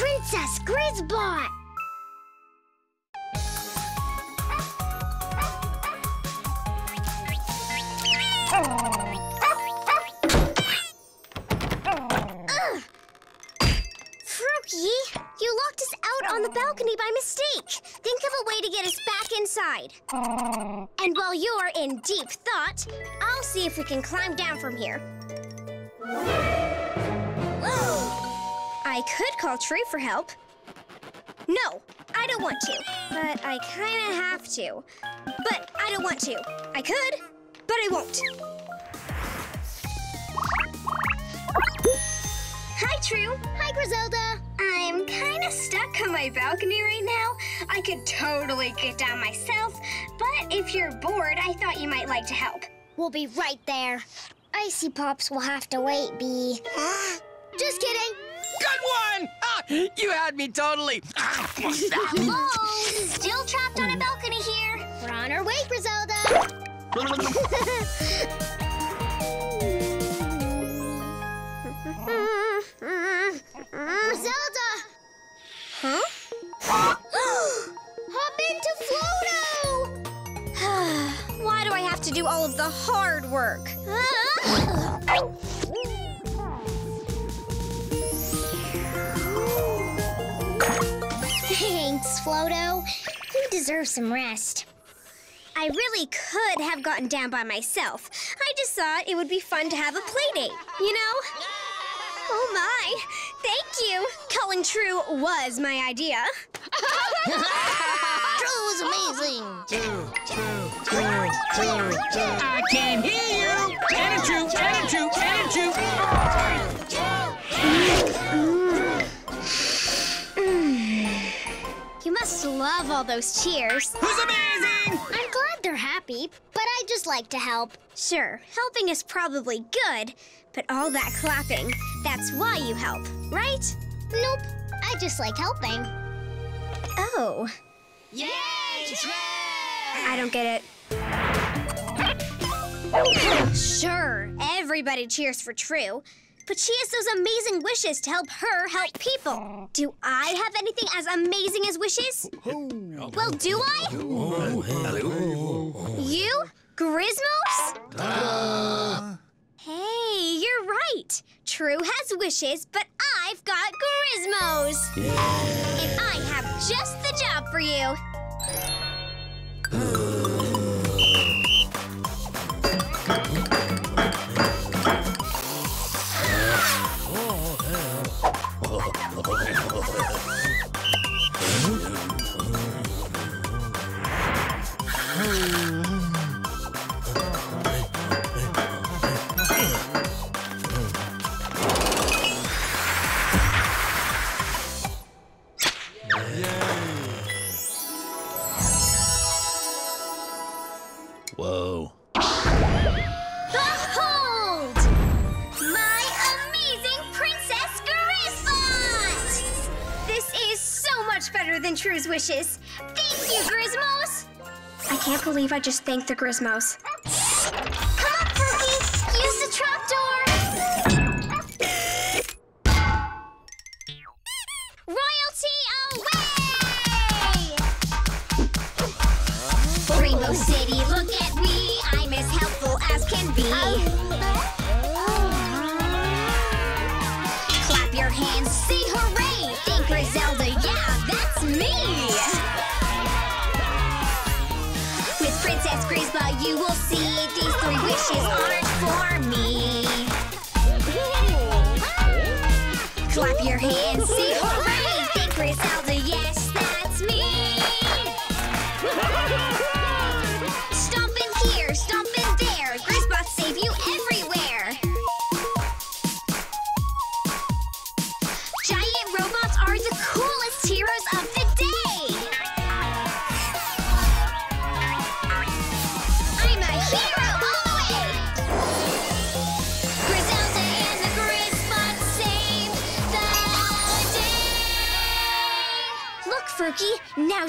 Princess Grizzbot! You locked us out on the balcony by mistake. Think of a way to get us back inside. And while you're in deep thought, I'll see if we can climb down from here. I could call True for help. No, I don't want to, but I kind of have to. But I don't want to. I could, but I won't. Hi, True. Hi, Grizelda. I'm kind of stuck on my balcony right now. I could totally get down myself, but if you're bored, I thought you might like to help. We'll be right there. Icy Pops will have to wait, Bee. Just kidding. Good one! Ah, you had me totally. Hello! Still trapped on a balcony here. We're on our way, Grizelda. Grizelda! Huh? Hop into Floato! Why do I have to do all of the hard work? Thanks, Floato. You deserve some rest. I really could have gotten down by myself. I just thought it would be fun to have a play date, you know? Oh my! Thank you! Calling True was my idea. True was amazing. true true I can hear you! And a true, and a true, and a true. Must love all those cheers. Who's amazing? I'm glad they're happy, but I just like to help. Sure, helping is probably good, but all that clapping, that's why you help, right? Nope, I just like helping. Oh. Yay, I don't get it. sure, everybody cheers for True, but she has those amazing wishes to help her help people. Do I have anything as amazing as wishes? Well, do I? You? Grizmos? Hey, you're right. True has wishes, but I've got Grizmos. And I have just the job for you. どこで? Wishes. Thank you, Grizmos! I can't believe I just thanked the Grizmos. Come on! Use the! Royalty away! Rainbow City, look at me. I'm as helpful as can be. See these three wishes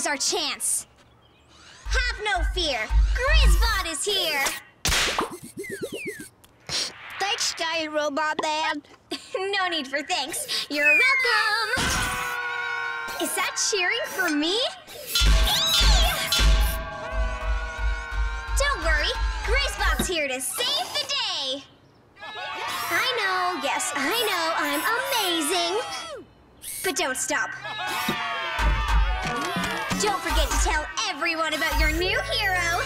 now's our chance. Have no fear. Grisbot is here. Thanks, Giant Robot Man. no need for thanks. You're welcome. Is that cheering for me? Don't worry, Grizzbot's here to save the day. I know, yes, I know, I'm amazing. But don't stop. Don't forget to tell everyone about your new hero.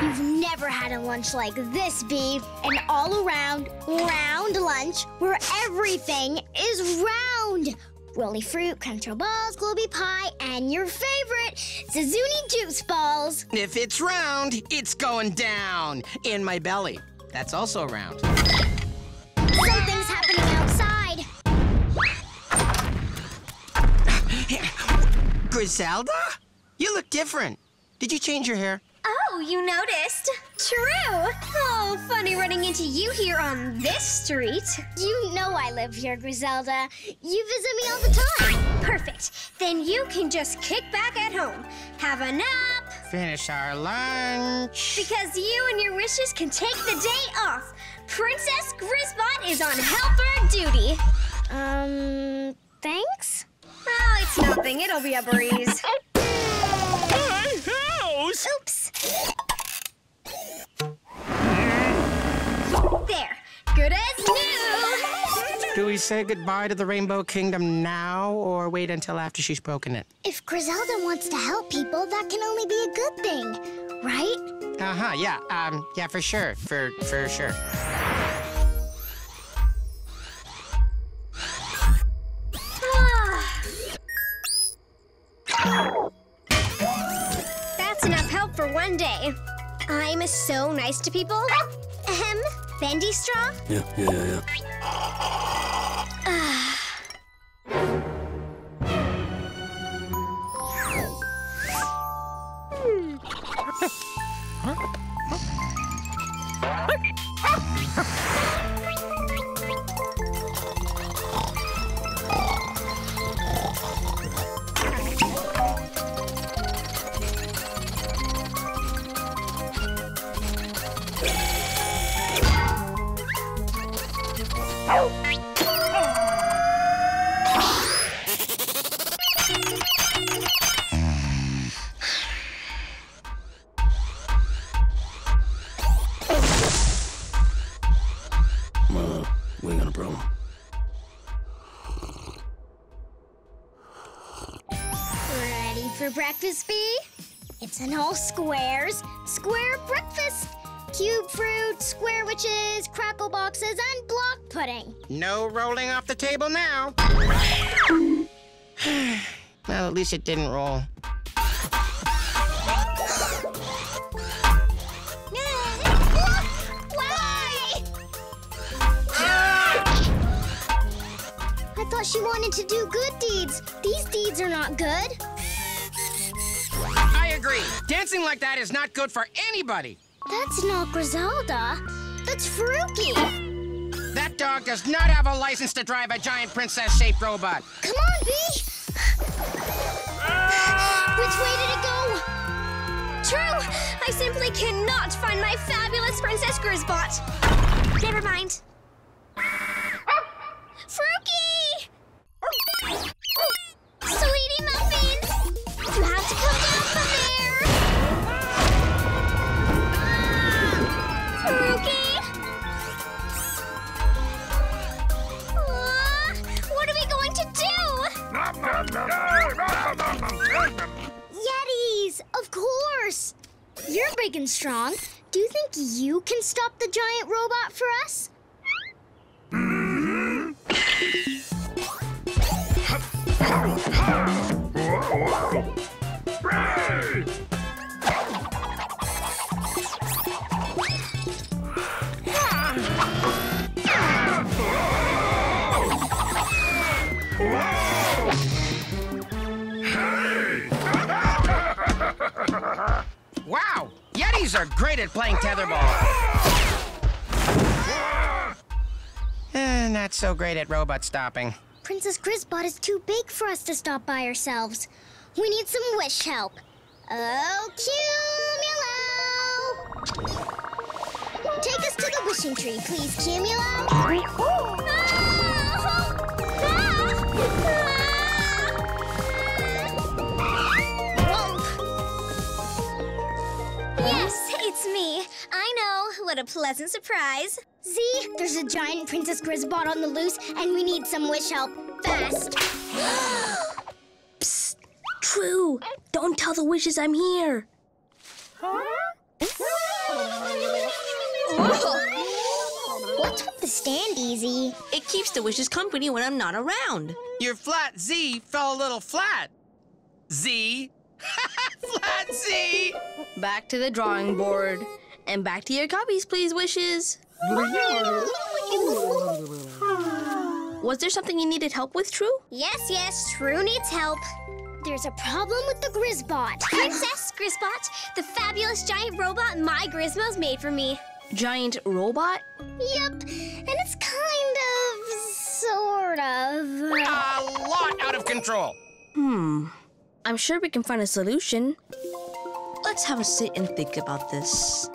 You've never had a lunch like this, Bee. An all-around, round lunch where everything is round. Rolly fruit, crunch balls, globy pie, and your favorite, Zazuni juice balls. If it's round, it's going down in my belly. That's also round. Something's happening outside. Grizelda? You look different. Did you change your hair? Oh, you noticed? True. Oh, funny running into you here on this street. You know I live here, Grizelda. You visit me all the time. Perfect. Then you can just kick back at home, have a nap, Finish our lunch. because you and your wishes can take the day off. Princess Grisbot is on helper duty. Um, thanks? Oh, it's nothing. It'll be a breeze. My house! Oops. There. Good as new. Do we say goodbye to the Rainbow Kingdom now or wait until after she's broken it? If Grizelda wants to help people, that can only be a good thing, right? Uh-huh, yeah. Um, yeah, for sure. For for sure. That's enough help for one day. I'm so nice to people. Ahem, bendy straw. Yeah, yeah, yeah, yeah. Uh, breakfast, Bee? It's in all squares. Square breakfast. Cube fruit, square witches, crackle boxes, and block pudding. No rolling off the table now. well, at least it didn't roll. Why? I thought she wanted to do good deeds. These deeds are not good. I agree. Dancing like that is not good for anybody. That's not Grizelda. That's Frookie. That dog does not have a license to drive a giant princess-shaped robot. Come on, Bee. Which way did it go? True. I simply cannot find my fabulous Princess Grizzbot. Never mind. You're big and strong. Do you think you can stop the giant robot for us? Wow! Yetis are great at playing tetherball. Eh, not so great at robot stopping. Princess Grizzbot is too big for us to stop by ourselves. We need some wish help. Oh, Cumulo! Take us to the wishing tree, please, Cumulo. Pleasant surprise. Zee, there's a giant Princess Grisbot on the loose, and we need some wish help. Fast. True. Don't tell the wishes I'm here. Huh? What's with the stand, Easy? It keeps the wishes company when I'm not around. Your flat Zee fell a little flat. Z. flat Zee. Back to the drawing board. And back to your copies, please, wishes. Was there something you needed help with, True? Yes, yes, True needs help. There's a problem with the Grisbot. Princess Grisbot, the fabulous giant robot my Grizmos made for me. Giant robot? Yep, and it's kind of, sort of. A lot out of control. Hmm. I'm sure we can find a solution. Let's have a sit and think about this.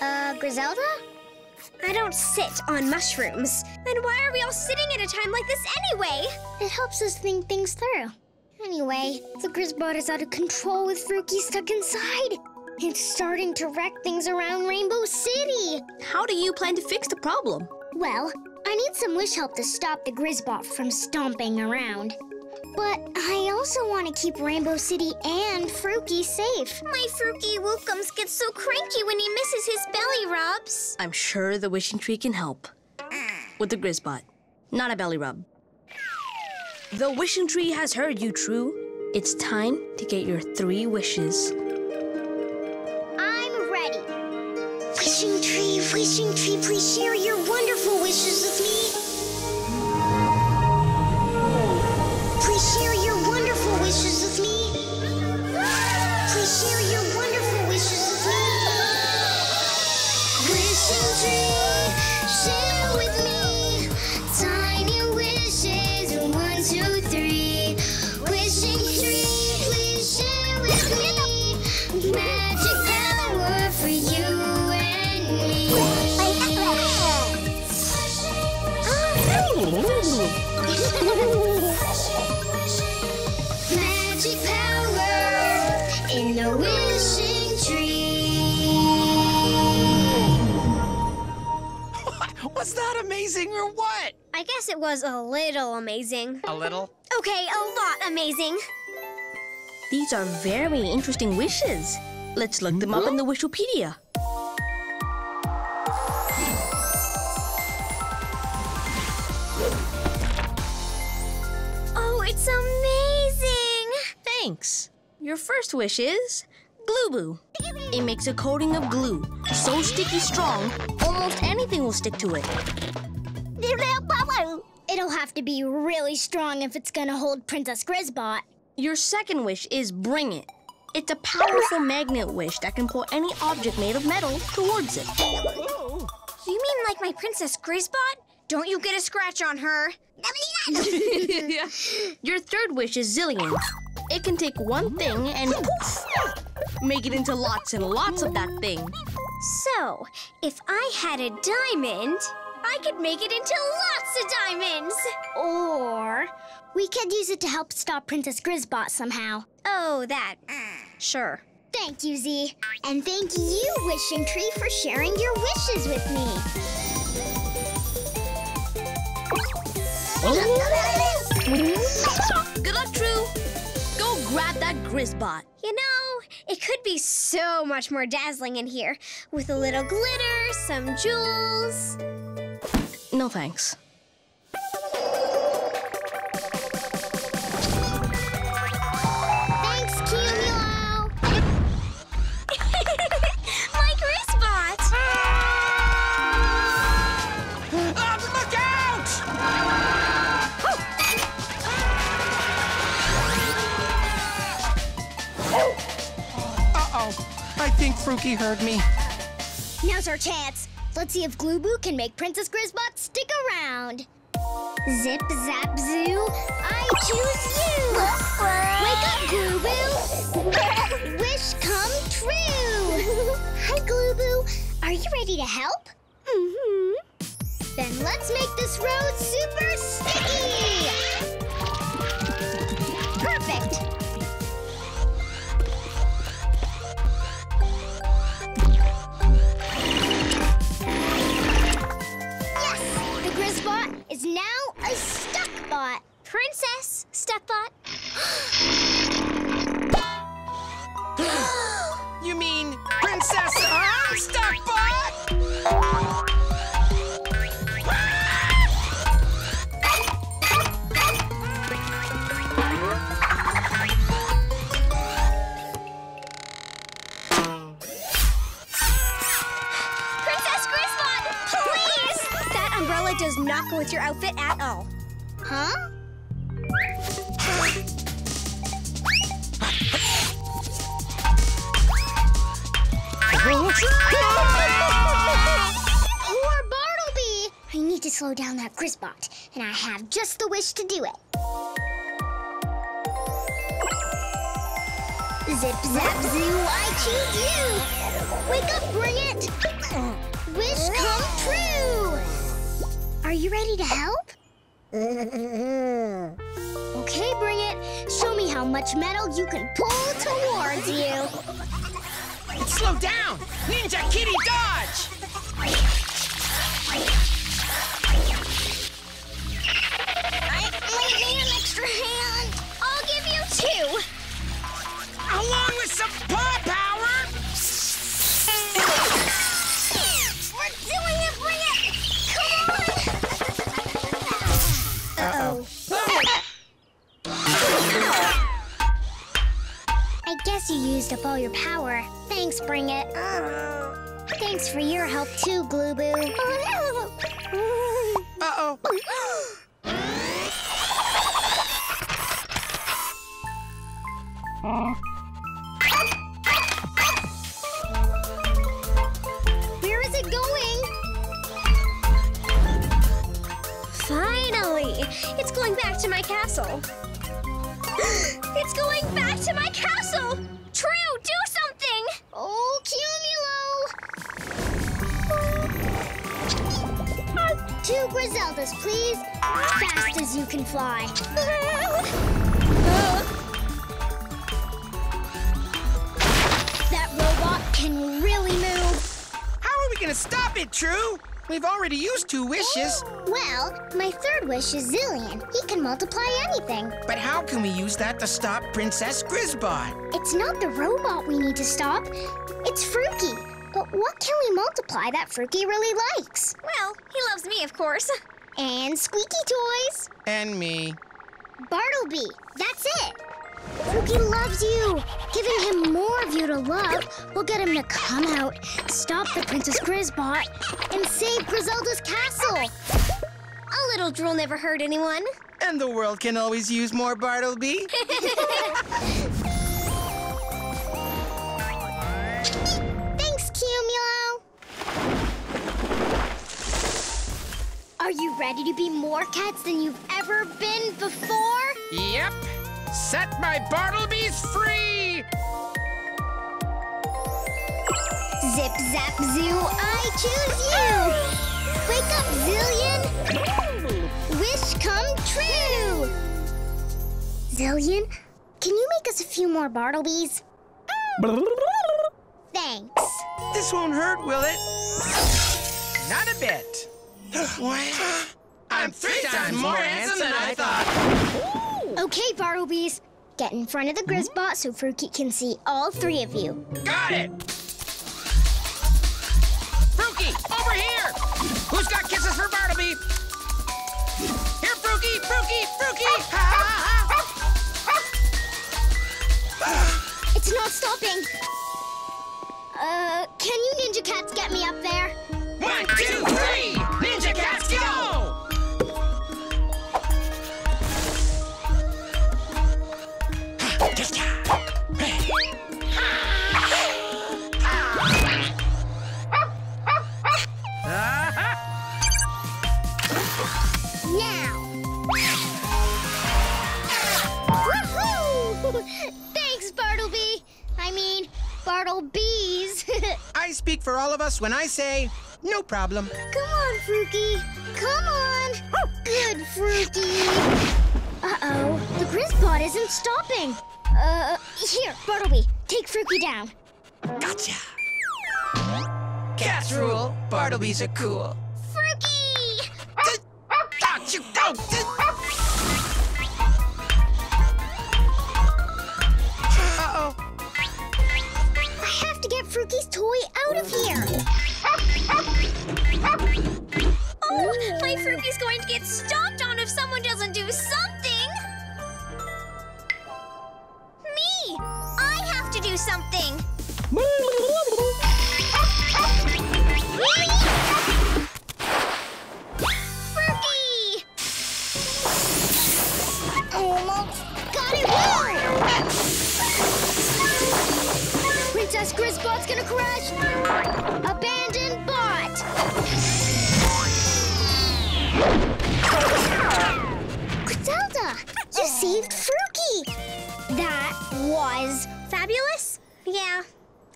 Uh, Grizelda? I don't sit on mushrooms. Then why are we all sitting at a time like this anyway? It helps us think things through. Anyway, the Grisbot is out of control with Frookie stuck inside. It's starting to wreck things around Rainbow City. How do you plan to fix the problem? Well, I need some wish help to stop the Grisbot from stomping around. But I also want to keep Rainbow City and Frookie safe. My Frookie Wookums gets so cranky when he misses his belly rubs. I'm sure the wishing tree can help. With the Grisbot, not a belly rub. The wishing tree has heard you, True. It's time to get your three wishes. I'm ready. Wishing tree, wishing tree, please share your wonderful wishes Was that amazing or what? I guess it was a little amazing. A little. Okay, a lot amazing. These are very interesting wishes. Let's look them up in the Wishopedia. Oh, it's amazing! Thanks. Your first wish is Glue Boo. It makes a coating of glue, so sticky strong, almost anything will stick to it. It'll have to be really strong if it's gonna hold Princess Grisbot. Your second wish is Bring It. It's a powerful magnet wish that can pull any object made of metal towards it. You mean like my Princess Grisbot? Don't you get a scratch on her. Your third wish is Zillion. It can take one thing and make it into lots and lots of that thing. So, if I had a diamond, I could make it into lots of diamonds. Or we could use it to help stop Princess Grisbot somehow. Oh, that. Uh, sure. Thank you, Zee. And thank you, Wishing Tree, for sharing your wishes with me. Good luck, True. Go grab that Grisbot. You know, it could be so much more dazzling in here with a little glitter, some jewels. No thanks. Thanks, Frookie heard me. Now's our chance. Let's see if Glue can make Princess Grisbot stick around. Zip, zap, zoo. I choose you. Wake up, Glue Wish come true. Hi, Glue Are you ready to help? Mm-hmm. Then let's make this road super sticky. is now a Stuckbot. Princess Stuckbot. you mean Princess Unstuckbot? Not go with your outfit at all. Huh? Poor Bartleby! I need to slow down that Grisbot, and I have just the wish to do it. Zip, zap, zoo, I choose you! Wake up, bring it! Wish come true! Are you ready to help? Okay, bring it. Show me how much metal you can pull towards you. Slow down! Ninja Kitty dodge! Third wish is Zillion. He can multiply anything. But how can we use that to stop Princess Grisbot? It's not the robot we need to stop. It's Frookie. But what can we multiply that Frookie really likes? Well, he loves me, of course. And squeaky toys. And me. Bartleby, that's it. Frookie loves you. Giving him more of you to love will get him to come out, stop the Princess Grisbot, and save Grizelda's castle. A little drool never hurt anyone. And the world can always use more Bartleby. Thanks, Cumulo. Are you ready to be more cats than you've ever been before? yep. Set my Bartleby's free! Zip, zap, zoo, I choose you! Wake up, Zillion! Wish come true! Zillion, can you make us a few more Bartlebys? Thanks. This won't hurt, will it? Not a bit. Wow. I'm three times more handsome than I thought. Okay, Bartleby's. Get in front of the Grisbot so Fruki can see all three of you. Got it! Frookie, over here! Who's got kisses for Bartleby? Here, Frookie, Frookie, Frookie! It's not stopping. Uh, can you ninja cats get me up there? One, two, three! Ninja cats, go! Now! Bartlebees. I speak for all of us when I say, no problem. Come on, Frookie. Come on. Good, Frookie. Uh-oh, the Grisbot isn't stopping. Uh, here, Bartleby, take Frookie down. Gotcha! Cats rule, Bartleby's are cool. Frookie! You go! I have to get Frookie's toy out of here. Oh, my Frookie's going to get stomped on if someone doesn't do something. Me! I have to do something. Sonic Rush! Abandoned bot! Zelda, you saved Frookie! That was Fabulous? Yeah,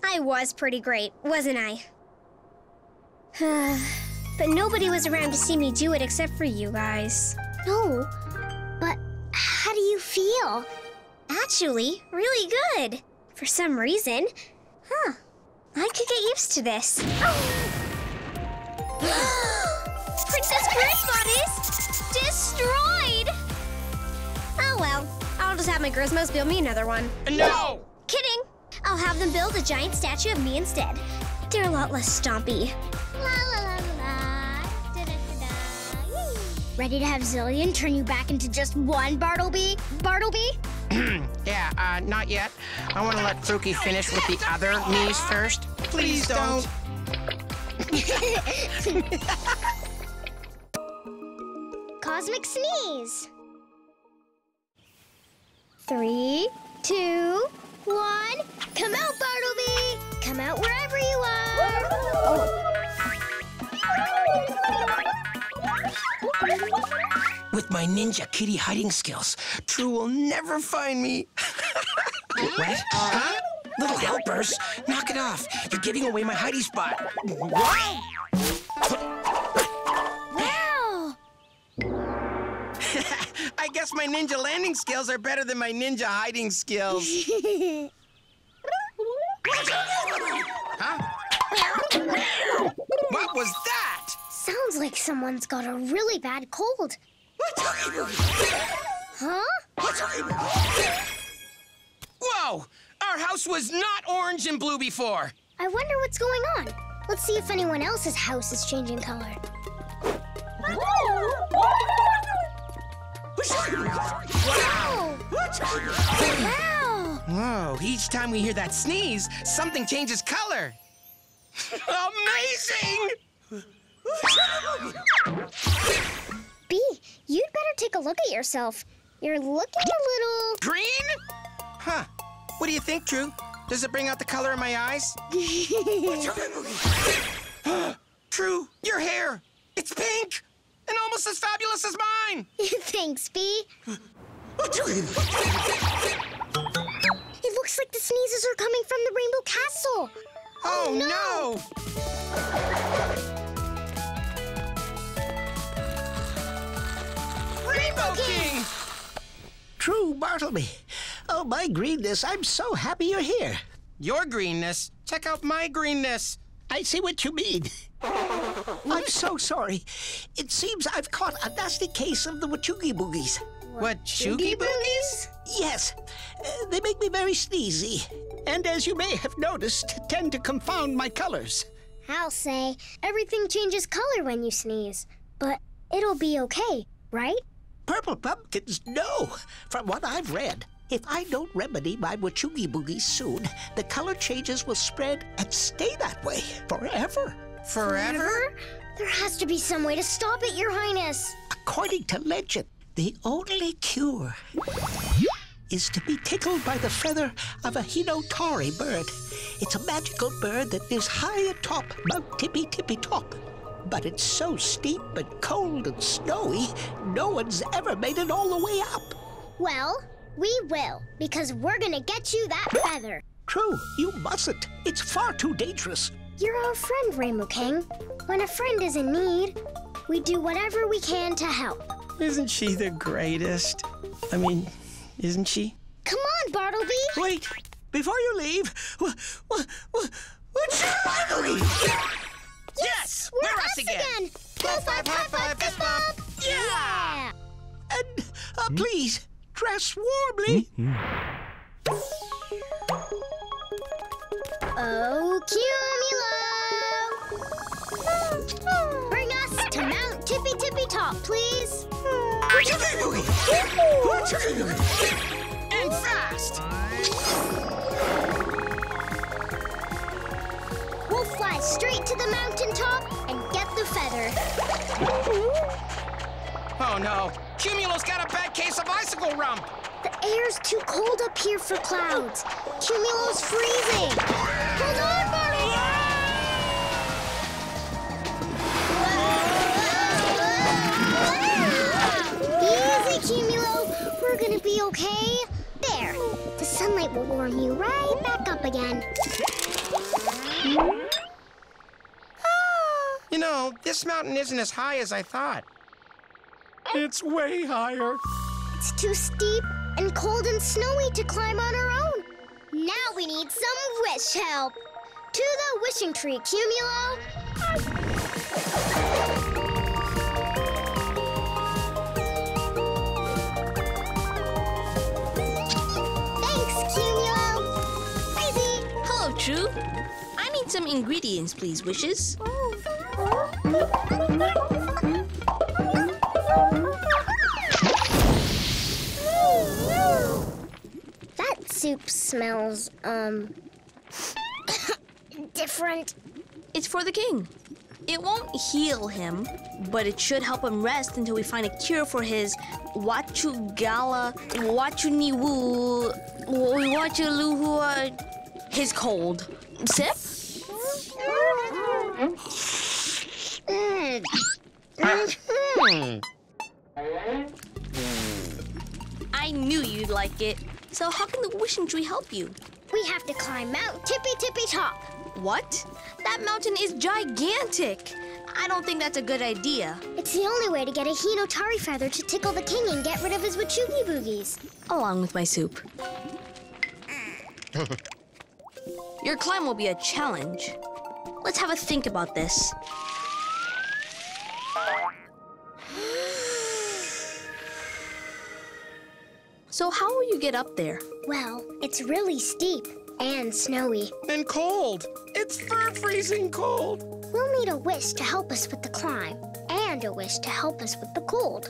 I was pretty great, wasn't I? but nobody was around to see me do it except for you guys. no. But how do you feel? Actually, really good. For some reason. Huh. I could get used to this. Princess Grisbot is destroyed! Oh well, I'll just have my Grizmos build me another one. No! Kidding! I'll have them build a giant statue of me instead. They're a lot less stompy. La la la la la. Da-da-da-da. Ready to have Zillion turn you back into just one Bartleby? Bartleby? Yeah, uh, not yet. I want to let Frookie finish with the other knees first. Please don't. Cosmic Sneeze. Three, two, one. Come out, Bartleby! Come out wherever you are! Oh. With my ninja kitty hiding skills, True will never find me. what? Huh? Little helpers, knock it off. You're giving away my hiding spot. What? Wow! I guess my ninja landing skills are better than my ninja hiding skills. huh? What was that? Sounds like someone's got a really bad cold. Huh? Whoa! Our house was not orange and blue before. I wonder what's going on. Let's see if anyone else's house is changing color. Wow! Wow! Whoa, each time we hear that sneeze, something changes color. Amazing! B, you'd better take a look at yourself. You're looking a little. Green? Huh. What do you think, True? Does it bring out the color in my eyes? True, your hair. It's pink and almost as fabulous as mine. Thanks, B. It looks like the sneezes are coming from the Rainbow Castle. Oh, no! Rainbow King! True, Bartleby. Oh, my greenness, I'm so happy you're here. Your greenness. Check out my greenness. I see what you mean. I'm so sorry. It seems I've caught a nasty case of the Wachugi Boogies. What, Choogie Boogies? Yes, uh, they make me very sneezy. And as you may have noticed, tend to confound my colors. I'll say everything changes color when you sneeze, but it'll be okay, right? Purple pumpkins, no. From what I've read, if I don't remedy my Wachugi Boogies soon, the color changes will spread and stay that way forever. Forever? There has to be some way to stop it, Your Highness. According to legend, the only cure is to be tickled by the feather of a Hinotari bird. It's a magical bird that lives high atop Mount Tippy Tippy Top. But it's so steep and cold and snowy, no one's ever made it all the way up. Well, we will, because we're gonna get you that feather. True, you mustn't. It's far too dangerous. You're our friend, Rainbow King. When a friend is in need, we do whatever we can to help. Isn't she the greatest? I mean, isn't she? Come on, Bartleby. Wait, before you leave, wha- wha- wha- what's Yes! We're, us again. Low five, high five, fist bump. Yeah. And uh, please, dress warmly. Oh, Cumulo! Bring us to Mount Tippy Tippy Top, please. And fast! fly straight to the mountaintop and get the feather. oh, no. Cumulo's got a bad case of icicle rump. The air's too cold up here for clouds. Cumulo's freezing. Hold on, Barney! Easy, Cumulo. We're gonna be okay. There. The sunlight will warm you right back up again. You know, this mountain isn't as high as I thought. It's way higher. It's too steep and cold and snowy to climb on our own. Now we need some wish help. To the wishing tree, Cumulo. Thanks, Cumulo. Crazy. Hello, True. Need some ingredients, please, Wishes. That soup smells, um, different. It's for the king. It won't heal him, but it should help him rest until we find a cure for his Wachugala, Wachuniwu, Wachaluhua, his cold. Sip? I knew you'd like it. So how can the wishing tree help you? We have to climb Mount Tippy Tippy Top. What? That mountain is gigantic. I don't think that's a good idea. It's the only way to get a Hinotari feather to tickle the king and get rid of his Wachugi boogies. Along with my soup. Your climb will be a challenge. Let's have a think about this. So how will you get up there? Well, it's really steep and snowy. And cold. It's fur freezing cold. We'll need a wish to help us with the climb and a wish to help us with the cold.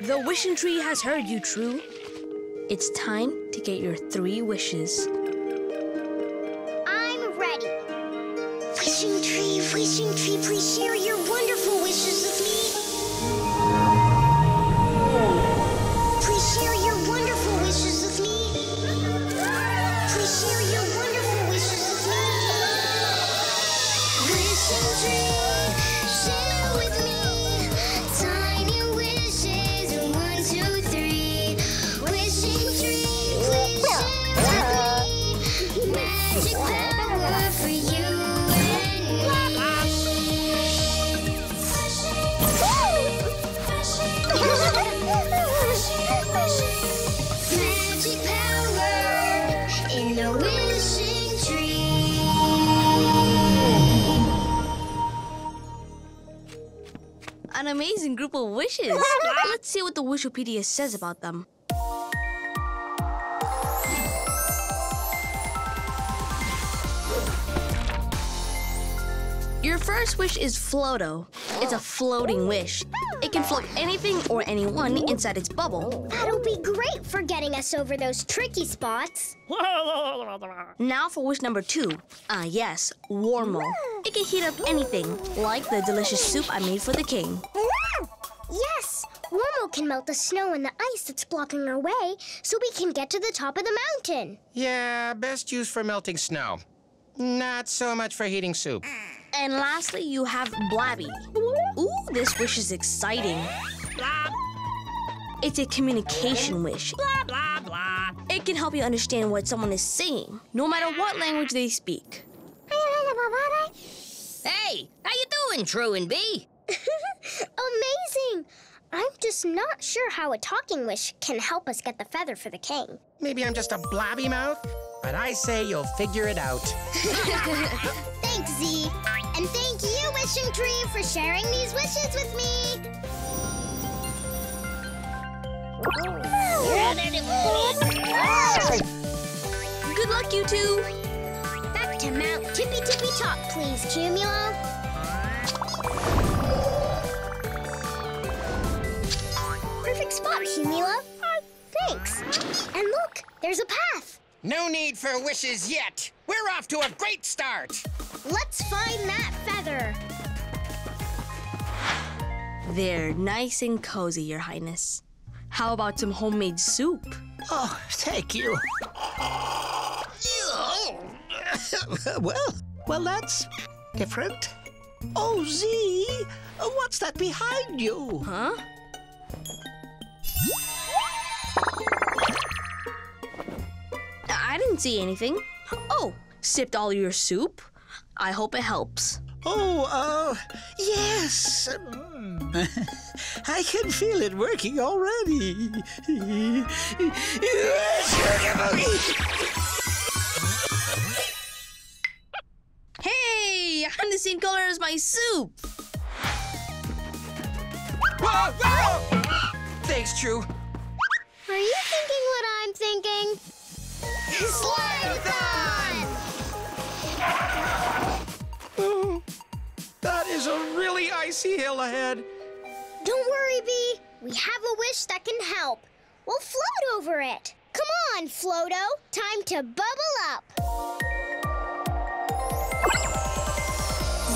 The wishing tree has heard you, True. It's time to get your three wishes. Wishing please share your An amazing group of wishes. Let's see what the Wishopedia says about them. Your first wish is Floato. It's a floating wish. It can float anything or anyone inside its bubble. That'll be great for getting us over those tricky spots. Now for wish number two. Ah, yes, Warmo. It can heat up anything, like the delicious soup I made for the king. Yes, Warmo can melt the snow and the ice that's blocking our way so we can get to the top of the mountain. Yeah, best used for melting snow. Not so much for heating soup. And lastly, you have Blabby. Ooh, this wish is exciting. It's a communication wish. Blah, blah, blah. It can help you understand what someone is saying, no matter what language they speak. Hey, how you doing, True and B? Amazing! I'm just not sure how a talking wish can help us get the feather for the king. Maybe I'm just a blobby mouth, but I say you'll figure it out. Thanks, Zee. And thank you, Wishing Tree, for sharing these wishes with me. Good luck, you two. Back to Mount Tippy Tippy Top, please, Cumulo. Perfect spot, Cumulo. Uh, thanks. And look, there's a path. No need for wishes yet. We're off to a great start. Let's find that feather. They're nice and cozy, Your Highness. How about some homemade soup? Oh, thank you. well, well, that's different. Oh, Zee, what's that behind you? Huh? I didn't don't see anything. Oh, sipped all your soup? I hope it helps. Oh, uh, yes. Mm. I can feel it working already. Hey, I'm the same color as my soup. Whoa, whoa! Thanks, True. Are you thinking what I'm thinking? Slime-a-thon! Oh, that is a really icy hill ahead. Don't worry, Bee. We have a wish that can help. We'll float over it. Come on, Floato. Time to bubble up.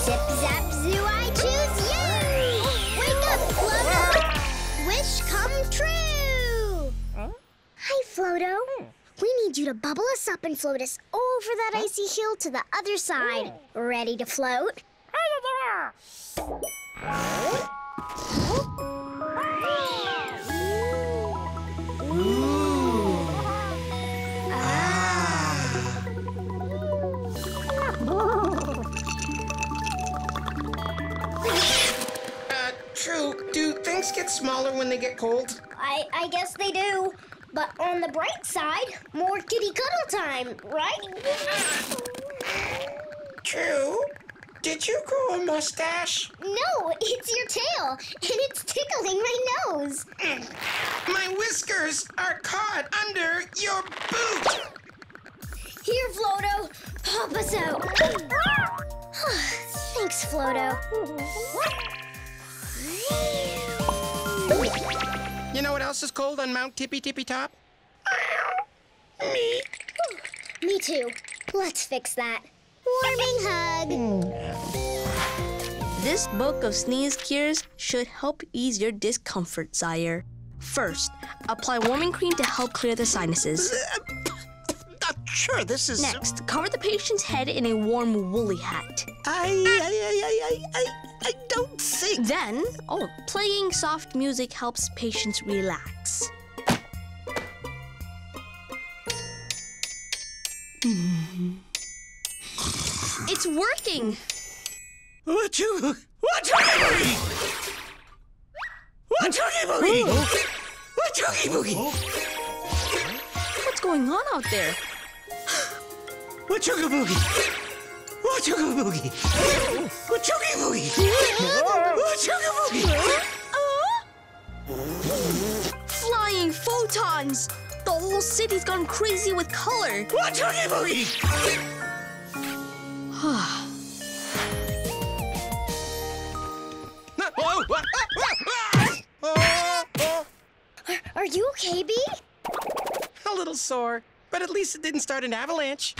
Zip, zap, zoo, I choose you! Wake up, Floato! Wish come true! Hi, Floato. Hmm. We need you to bubble us up and float us over that icy hill to the other side. Ready to float? Uh, True, do things get smaller when they get cold? I, I guess they do. But on the bright side, more kitty cuddle time, right? True. Did you grow a mustache? No, it's your tail, and it's tickling my nose. My whiskers are caught under your boot. Here, Floato, pop us out. Thanks, Floato. You else is cold on Mount Tippy Tippy Top? Me. Me too. Let's fix that. Warming hug. This book of sneeze cures should help ease your discomfort, sire. First, apply warming cream to help clear the sinuses. Uh, Sure this is. Next, cover the patient's head in a warm woolly hat. I, I, I, I, I, I don't think. Then, oh, playing soft music helps patients relax. Mm-hmm. It's working! What you? What you? What you? What you? What's going on out there? What you boogie? What you boogie? What you boogie? What you boogie? Flying photons! The whole city's gone crazy with color. What you boogie? Are you okay, Bee? A little sore, but at least it didn't start an avalanche.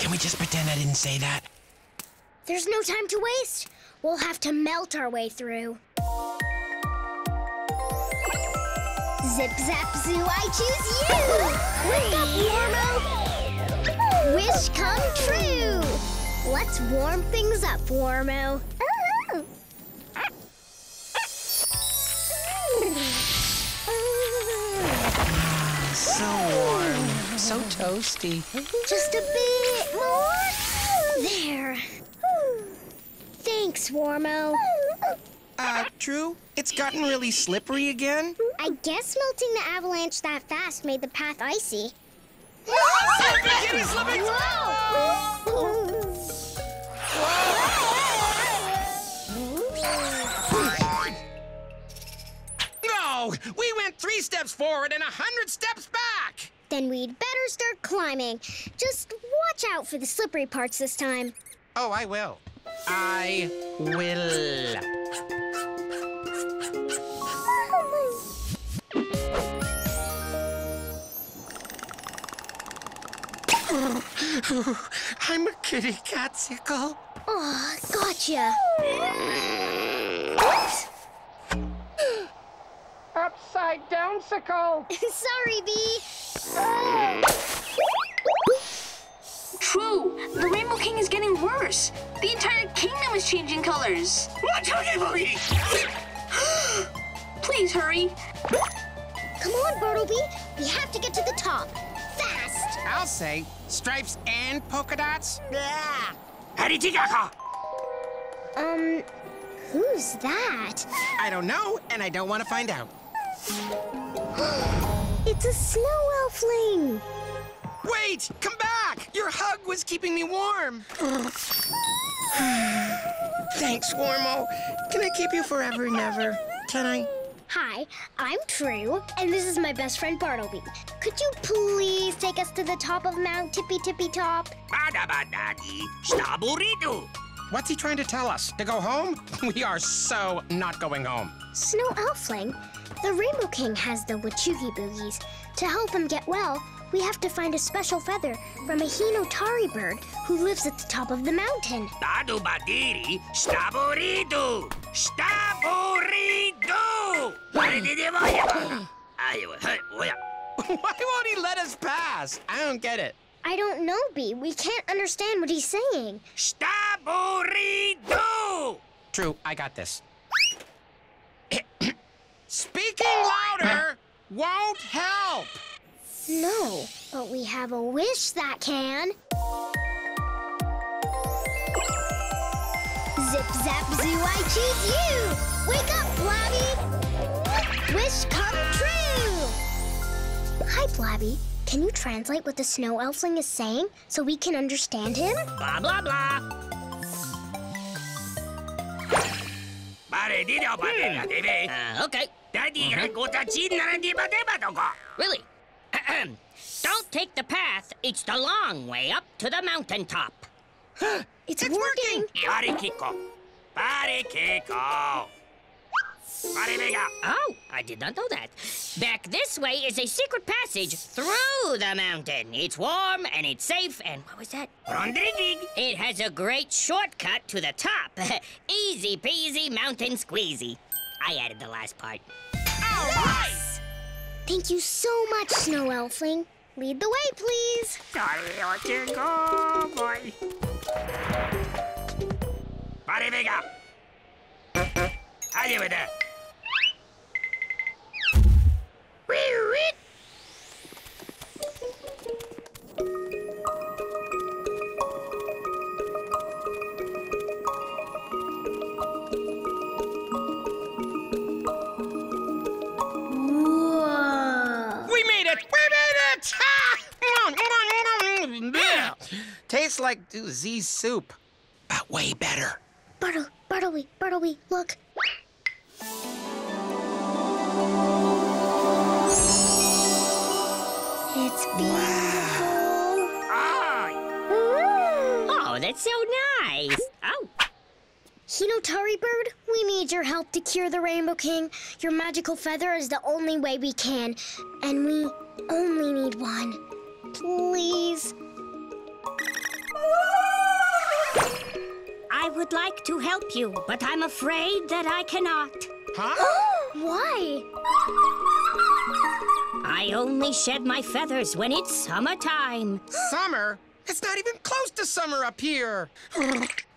Can we just pretend I didn't say that? There's no time to waste. We'll have to melt our way through. Zip zap zoo, I choose you! Wake up, Warmo! Wish come true! Let's warm things up, Warmo. Ah, so warm, so toasty. Just a bit more. There. Thanks, Warmo. Uh, True, it's gotten really slippery again. I guess melting the avalanche that fast made the path icy. Slipping, slipping, No, we went three steps forward and a hundred steps back. Then we'd better start climbing. Just watch out for the slippery parts this time. Oh, I will. I will. I'm a kitty catsicle. Oh, gotcha. Upside down sickle. Sorry, Bee. True, the Rainbow King is getting worse. The entire kingdom is changing colors. What are you boogie? Please Please hurry. Come on, Bartleby. We have to get to the top. Fast! I'll say stripes and polka dots. Yeah. Um, who's that? I don't know, and I don't want to find out. It's a snow elfling. Wait! Come back! Your hug was keeping me warm. Thanks, Warmo. Can I keep you forever and ever? Can I? Hi, I'm True, and this is my best friend Bartleby. Could you please take us to the top of Mount Tippy Tippy Top? What's he trying to tell us? To go home? We are so not going home. Snow Elfling, the Rainbow King has the Wachoogie Boogies. To help him get well, we have to find a special feather from a Hinotari bird who lives at the top of the mountain. Dadu badiri, staborido, staborido. Oh, Why won't he let us pass? I don't get it. I don't know, Bee. We can't understand what he's saying. Staborido. True, I got this. Speaking louder won't help. No, but we have a wish that can. Zip zap zoo, I choose you! Wake up, Blobby! Wish come true! Hi, Blobby. Can you translate what the snow elfling is saying so we can understand him? Blah blah blah. Baredido badela debe. Uh, okay. Daddy uh-huh. gota chinara di badeba doko. Really? Ahem. Don't take the path. It's the long way up to the mountaintop. It's, working. Barikiko. Barikiko. Baribega. Oh, I did not know that. Back this way is a secret passage through the mountain. It's warm and it's safe and what was that? Rondrigig. It has a great shortcut to the top. Easy peasy mountain squeezy. I added the last part. All right. Thank you so much, Snow Elfling. Lead the way, please. boy. Baribega. Hadi with that. Whoa. Tastes like Zee's soup, but way better. Bartle, Bartleby, Bartleby, look. It's beautiful. Mm. Oh, that's so nice. Oh, Hinotari bird, we need your help to cure the Rainbow King. Your magical feather is the only way we can, and we only need one. Please. I would like to help you, but I'm afraid that I cannot. Huh? Why? I only shed my feathers when it's summertime. Summer? It's not even close to summer up here.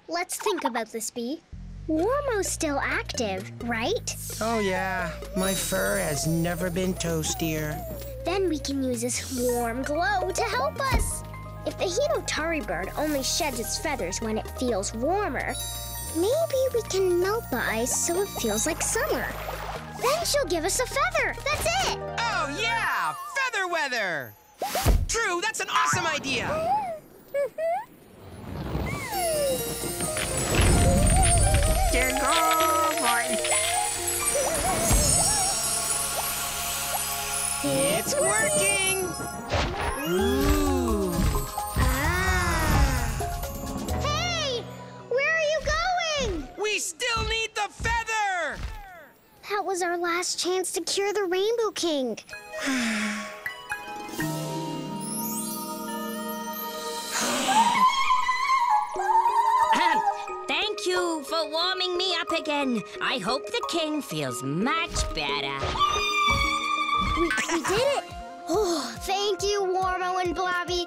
Let's think about this, Bee. Warmo's still active, right? Oh, yeah. My fur has never been toastier. Then we can use this warm glow to help us. If the Hinotari bird only sheds its feathers when it feels warmer, maybe we can melt the ice so it feels like summer. Then she'll give us a feather. That's it. Oh, yeah! Feather weather! True, that's an awesome idea! It's working! We still need the feather! That was our last chance to cure the Rainbow King. Thank you for warming me up again. I hope the king feels much better. We, we did it. Oh, thank you, Warmo and Blobby.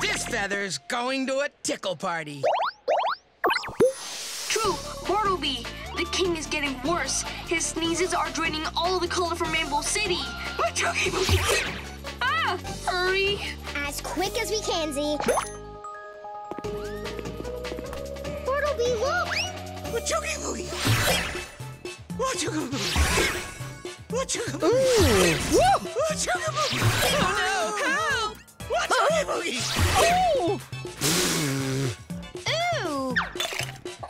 This feather's going to a tickle party. True True, Bartleby, the king is getting worse. His sneezes are draining all the color from Rainbow City. ah, hurry. As quick as we can, Zee. Bartleby, look! Wachoogie boogie. Wachoogie boogie. Wachoogie boogie. Wachoogie boogie. Oh no! Help! Wachoogie. Ooh!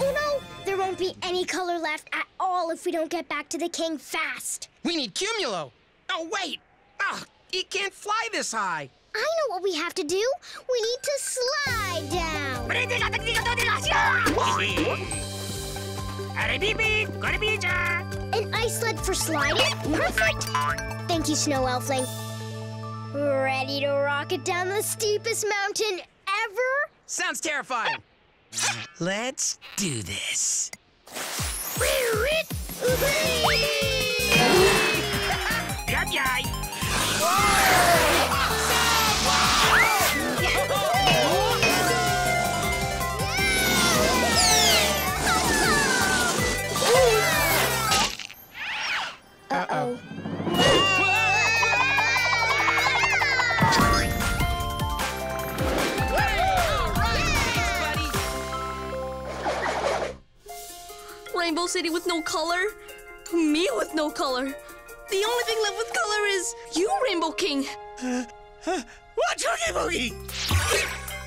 Oh no! There won't be any color left at all if we don't get back to the king fast. We need Cumulo. Oh wait. Ah, he can't fly this high. I know what we have to do. We need to slide down. An ice sled for sliding? Perfect! Thank you, Snow Elfling. Ready to rocket down the steepest mountain ever? Sounds terrifying. Let's do this. Uh-oh. Rainbow City with no color? Me with no color? The only thing left with color is you, Rainbow King. Wachoogie boogie.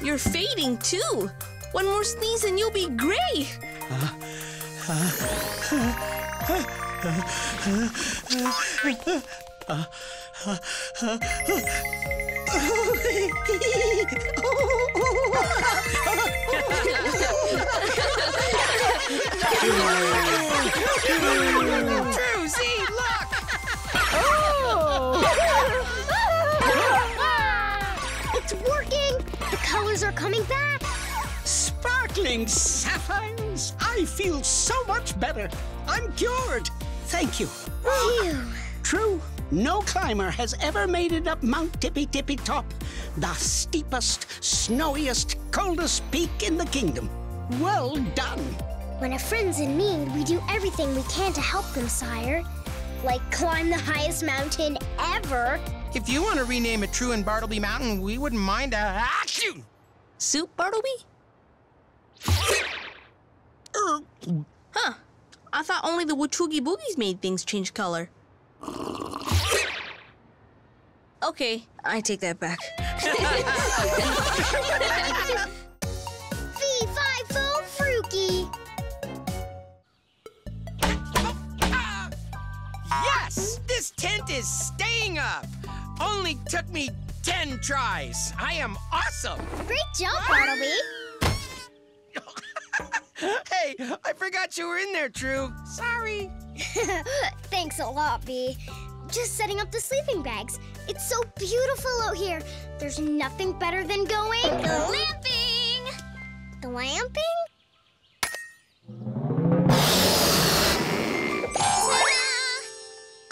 You're fading too. One more sneeze and you'll be gray. True, see, look. It's working! The colors are coming back! Sparkling sapphires! I feel so much better. I'm cured. Thank you. Phew. True, no climber has ever made it up Mount Tippy Tippy Top, the steepest, snowiest, coldest peak in the kingdom. Well done. When a friend's in need, we do everything we can to help them, sire. Like climb the highest mountain ever. If you want to rename it True and Bartleby Mountain, we wouldn't mind a ah, action. Soup, Bartleby? Huh. I thought only the Wachoogie Boogies made things change color. Okay, I take that back. Yes, this tent is staying up. Only took me 10 tries. I am awesome. Great job, Bartleby. Hey, I forgot you were in there, True. Sorry. Thanks a lot, Bee. Just setting up the sleeping bags. It's so beautiful out here. There's nothing better than going glamping. Glamping?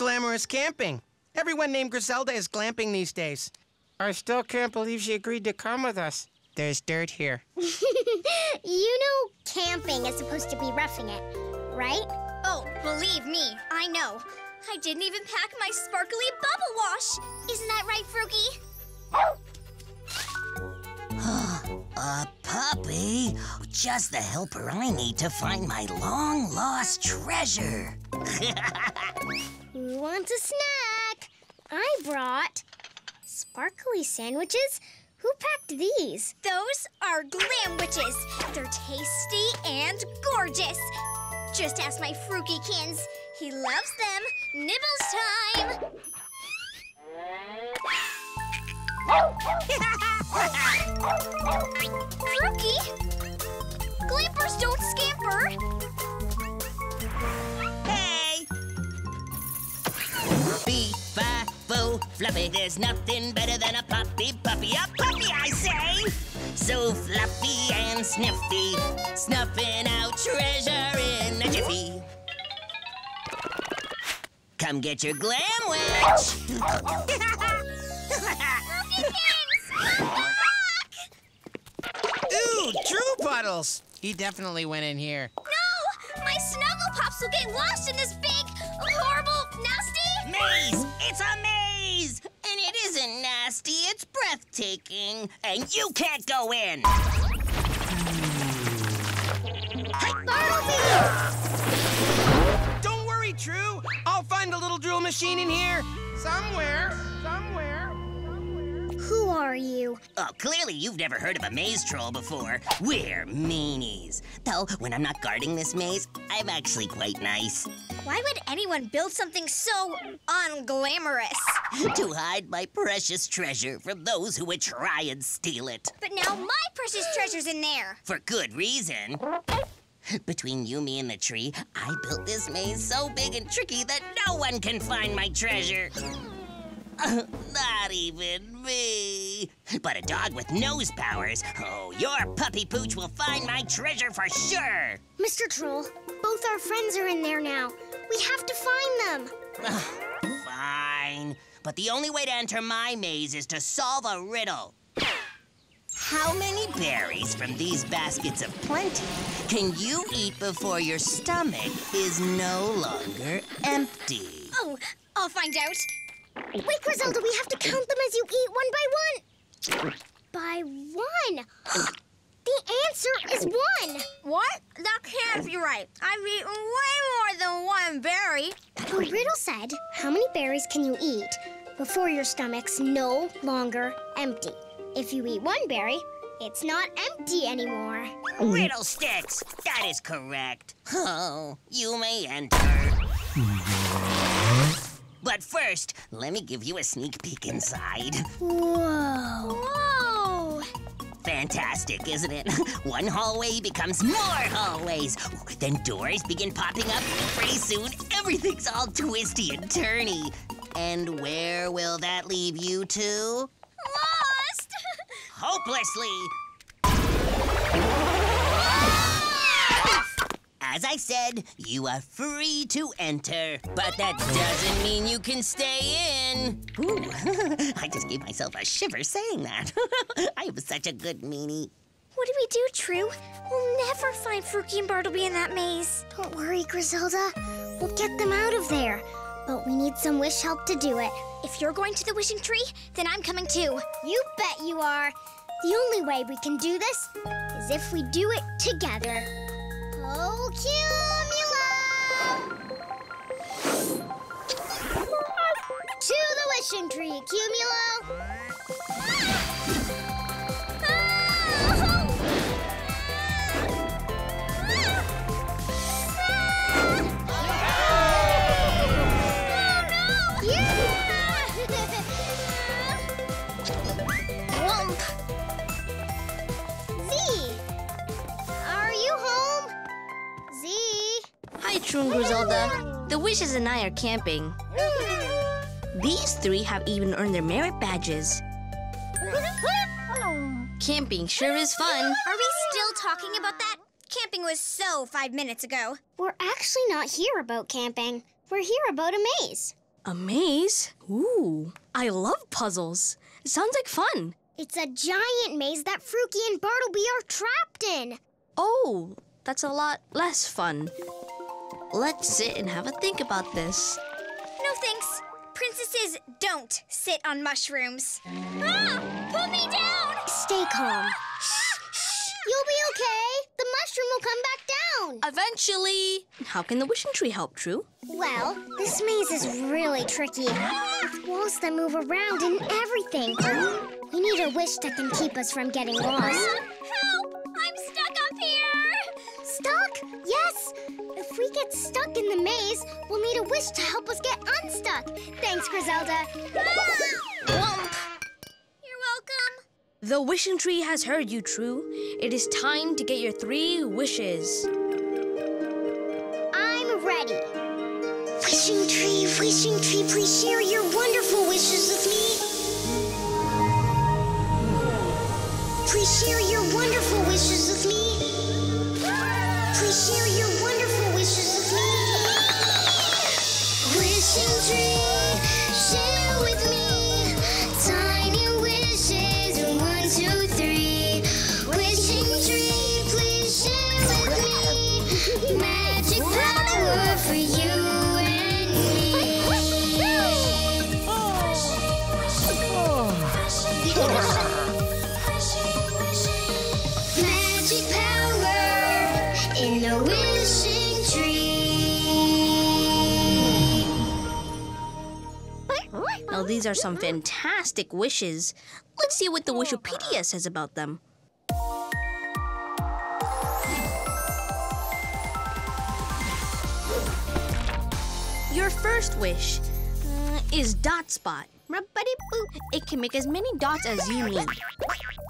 Glamorous camping. Everyone named Grizelda is glamping these days. I still can't believe she agreed to come with us. There's dirt here. You know camping is supposed to be roughing it, right? Oh, believe me, I know. I didn't even pack my sparkly bubble wash. Isn't that right, Frookie? A puppy? Just the helper I need to find my long lost treasure. Who wants a snack? I brought sparkly sandwiches. Who packed these? Those are glamwiches. They're tasty and gorgeous. Just ask my Frukykins. He loves them. Nibbles time. Frookie? Glampers don't scamper. Hey! Beef, fi, fo, fluffy. There's nothing better than a puppy, puppy, a puppy, I say! So fluffy and snifty, snuffing out treasure in a jiffy. Come get your glam witch! Puddles. He definitely went in here. No! My snuggle pops will get lost in this big, horrible, nasty. Maze! It's a maze! And it isn't nasty, it's breathtaking. And you can't go in! Don't worry, True. I'll find a little drill machine in here. Somewhere. Somewhere. Who are you? Oh, clearly you've never heard of a maze troll before. We're meanies. Though, when I'm not guarding this maze, I'm actually quite nice. Why would anyone build something so unglamorous? to hide my precious treasure from those who would try and steal it. But now my precious treasure's in there. For good reason. Between you, me, and the tree, I built this maze so big and tricky that no one can find my treasure. Not even me. But a dog with nose powers. Oh, your puppy pooch will find my treasure for sure. Mr. Troll, both our friends are in there now. We have to find them. Fine. But the only way to enter my maze is to solve a riddle. How many berries from these baskets of plenty can you eat before your stomach is no longer empty? Oh, I'll find out. Wait, Grizelda, we have to count them as you eat one by one. By one. the answer is one. What? That can't be right. I've eaten way more than one berry. The riddle said, how many berries can you eat before your stomach's no longer empty? If you eat one berry, it's not empty anymore. Riddle sticks. That is correct. Oh, you may enter. Hmm. But first, let me give you a sneak peek inside. Whoa. Whoa! Fantastic, isn't it? One hallway becomes more hallways. Then doors begin popping up, and pretty soon everything's all twisty and turny. And where will that leave you to? Lost! Hopelessly. As I said, you are free to enter, but that doesn't mean you can stay in. Ooh, I just gave myself a shiver saying that. I am such a good meanie. what do we do, True? We'll never find Frookie and Bartleby in that maze. Don't worry, Grizelda. We'll get them out of there. But we need some wish help to do it. If you're going to the wishing tree, then I'm coming too. You bet you are. The only way we can do this is if we do it together. To the wishing tree, Cumulo! Wump! Hi, True Grizelda. The Wishes and I are camping. These three have even earned their merit badges. Camping sure is fun. Are we still talking about that? Camping was so five minutes ago. We're actually not here about camping. We're here about a maze. A maze? Ooh, I love puzzles. It sounds like fun. It's a giant maze that Frookie and Bartleby are trapped in. Oh, that's a lot less fun. Let's sit and have a think about this. No thanks. Princesses don't sit on mushrooms. Ah! Put me down! Stay calm. You'll be okay. The mushroom will come back down. Eventually. How can the wishing tree help, True? Well, this maze is really tricky. With walls that move around and everything. We need a wish that can keep us from getting lost. Help! I'm Yes. If we get stuck in the maze, we'll need a wish to help us get unstuck. Thanks, Grizelda. You're welcome. The wishing tree has heard you, True. It is time to get your three wishes. I'm ready. Wishing tree, wishing tree, please share your wonderful wishes with me. Please share your wonderful wishes these are some fantastic wishes. Let's see what the Wishopedia says about them. Your first wish uh, is dot spot. It can make as many dots as you need.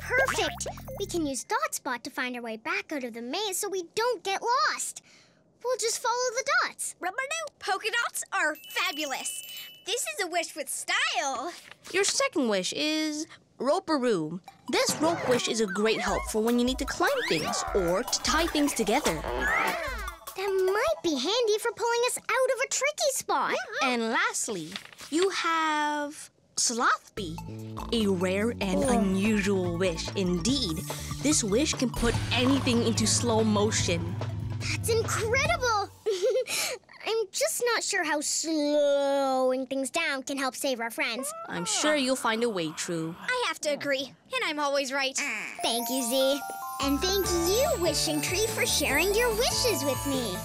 Perfect. We can use Dot Spot to find our way back out of the maze so we don't get lost. We'll just follow the dots. Rubber-doo, polka dots are fabulous. This is a wish with style. Your second wish is roperoo. This rope wish is a great help for when you need to climb things or to tie things together. Ah, that might be handy for pulling us out of a tricky spot. Mm-hmm. And lastly, you have Slothby, a rare and oh. unusual wish indeed. This wish can put anything into slow motion. That's incredible. I'm just not sure how slowing things down can help save our friends. I'm sure you'll find a way, True. I have to agree, and I'm always right. Thank you, Zee. And thank you, Wishing Tree, for sharing your wishes with me.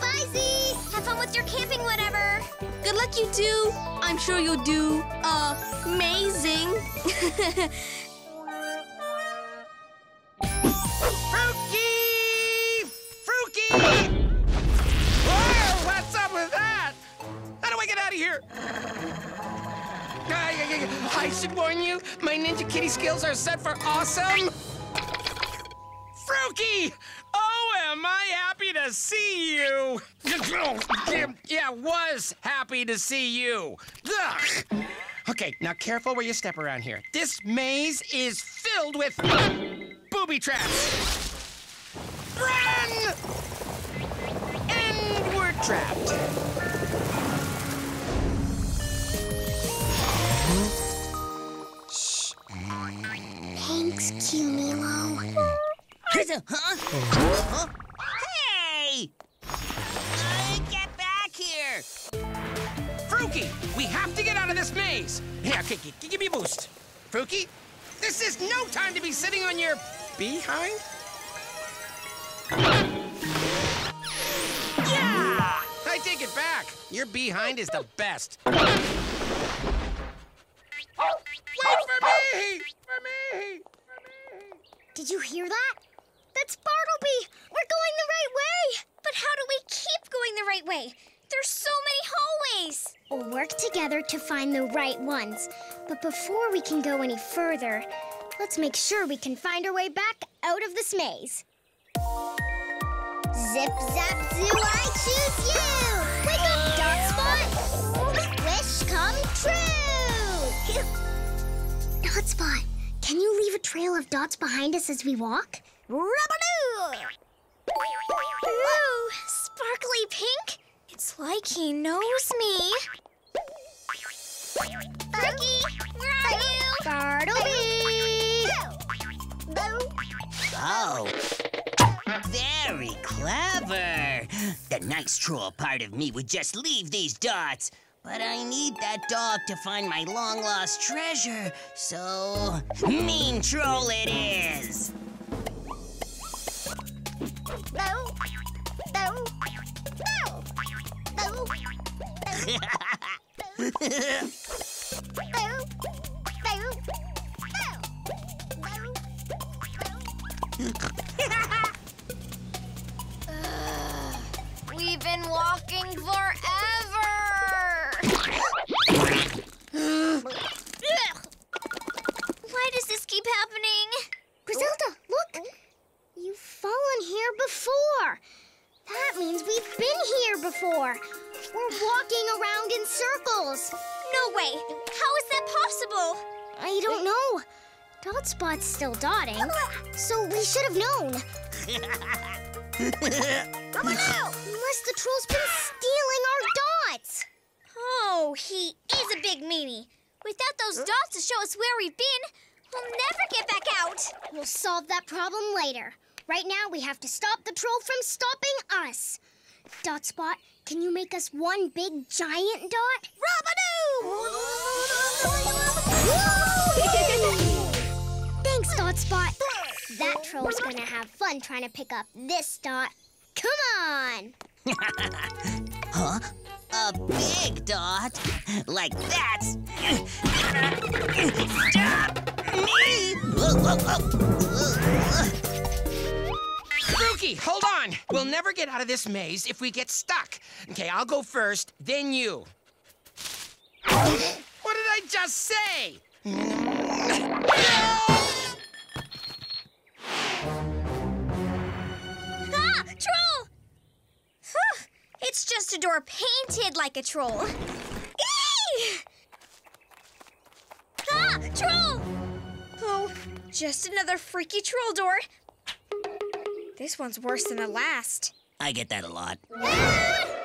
Bye, Zee. Have fun with your camping, whatever. Good luck, you two. I'm sure you'll do amazing. Frookie! Frookie! Whoa, what's up with that? How do I get out of here? I, I- I should warn you, my Ninja Kitty skills are set for awesome. Frookie! Oh, am I happy to see you! Yeah, was happy to see you. Ugh. Okay, now careful where you step around here. This maze is filled with booby traps. Run! And we're trapped. Shh. Thanks, Cumulo. Huh? Huh? Hey! Uh, get back here! Frookie, we have to get out of this maze. Here, g- give me a boost. Frookie, this is no time to be sitting on your behind. Yeah! I take it back. Your behind is the best. Wait for me! For me! Did you hear that? That's Bartleby. We're going the right way. But how do we keep going the right way? There's so many hallways. We'll work together to find the right ones. But before we can go any further, let's make sure we can find our way back out of this maze. Zip, zap, zoo, I choose you! Wake up, Dot Spot! Wish come true! Dot Spot, can you leave a trail of dots behind us as we walk? Rubber-doo! Ooh, sparkly pink. It's like he knows me. Ricky, where are you? Bartleby! Oh. Very clever. The nice troll part of me would just leave these dots. But I need that dog to find my long lost treasure. So, mean troll it is. No! No! No! No! We've been walking forever. Why does this keep happening? Grizelda, look! You've fallen here before. That means we've been here before. We're walking around in circles. No way. How is that possible? I don't know. Dot Spot's still dotting, so we should have known. Unless the troll's been stealing our dots. Oh, he is a big meanie. Without those dots to show us where we've been, we'll never get back out. We'll solve that problem later. Right now, we have to stop the troll from stopping us. Dot Spot, can you make us one big giant dot? Thanks, That troll's gonna have fun trying to pick up this dot. Come on! Huh? A big dot? Like that? Stop me! Spooky, hold on. We'll never get out of this maze if we get stuck. Okay, I'll go first, then you. What did I just say? Ah! It's just a door painted like a troll. Eee! Ah! Troll! Oh, just another freaky troll door. This one's worse than the last. I get that a lot.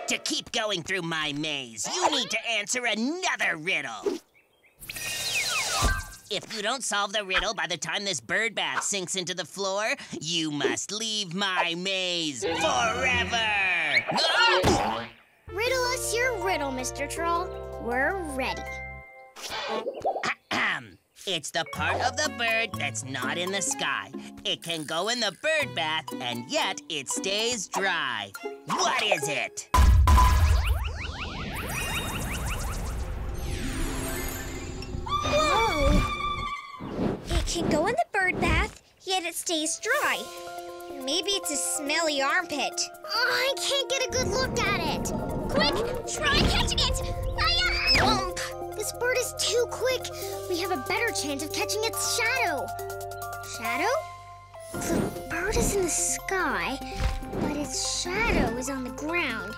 to keep going through my maze, you need to answer another riddle. If you don't solve the riddle by the time this bird bath sinks into the floor, you must leave my maze forever. Ah! Riddle us your riddle, Mr. Troll. We're ready. It's the part of the bird that's not in the sky. It can go in the bird bath, and yet it stays dry. What is it? Can go in the bird bath, yet it stays dry. Maybe it's a smelly armpit. Oh, I can't get a good look at it. Quick, try catching it! Whomp! This bird is too quick. We have a better chance of catching its shadow. Shadow? The bird is in the sky, but its shadow is on the ground.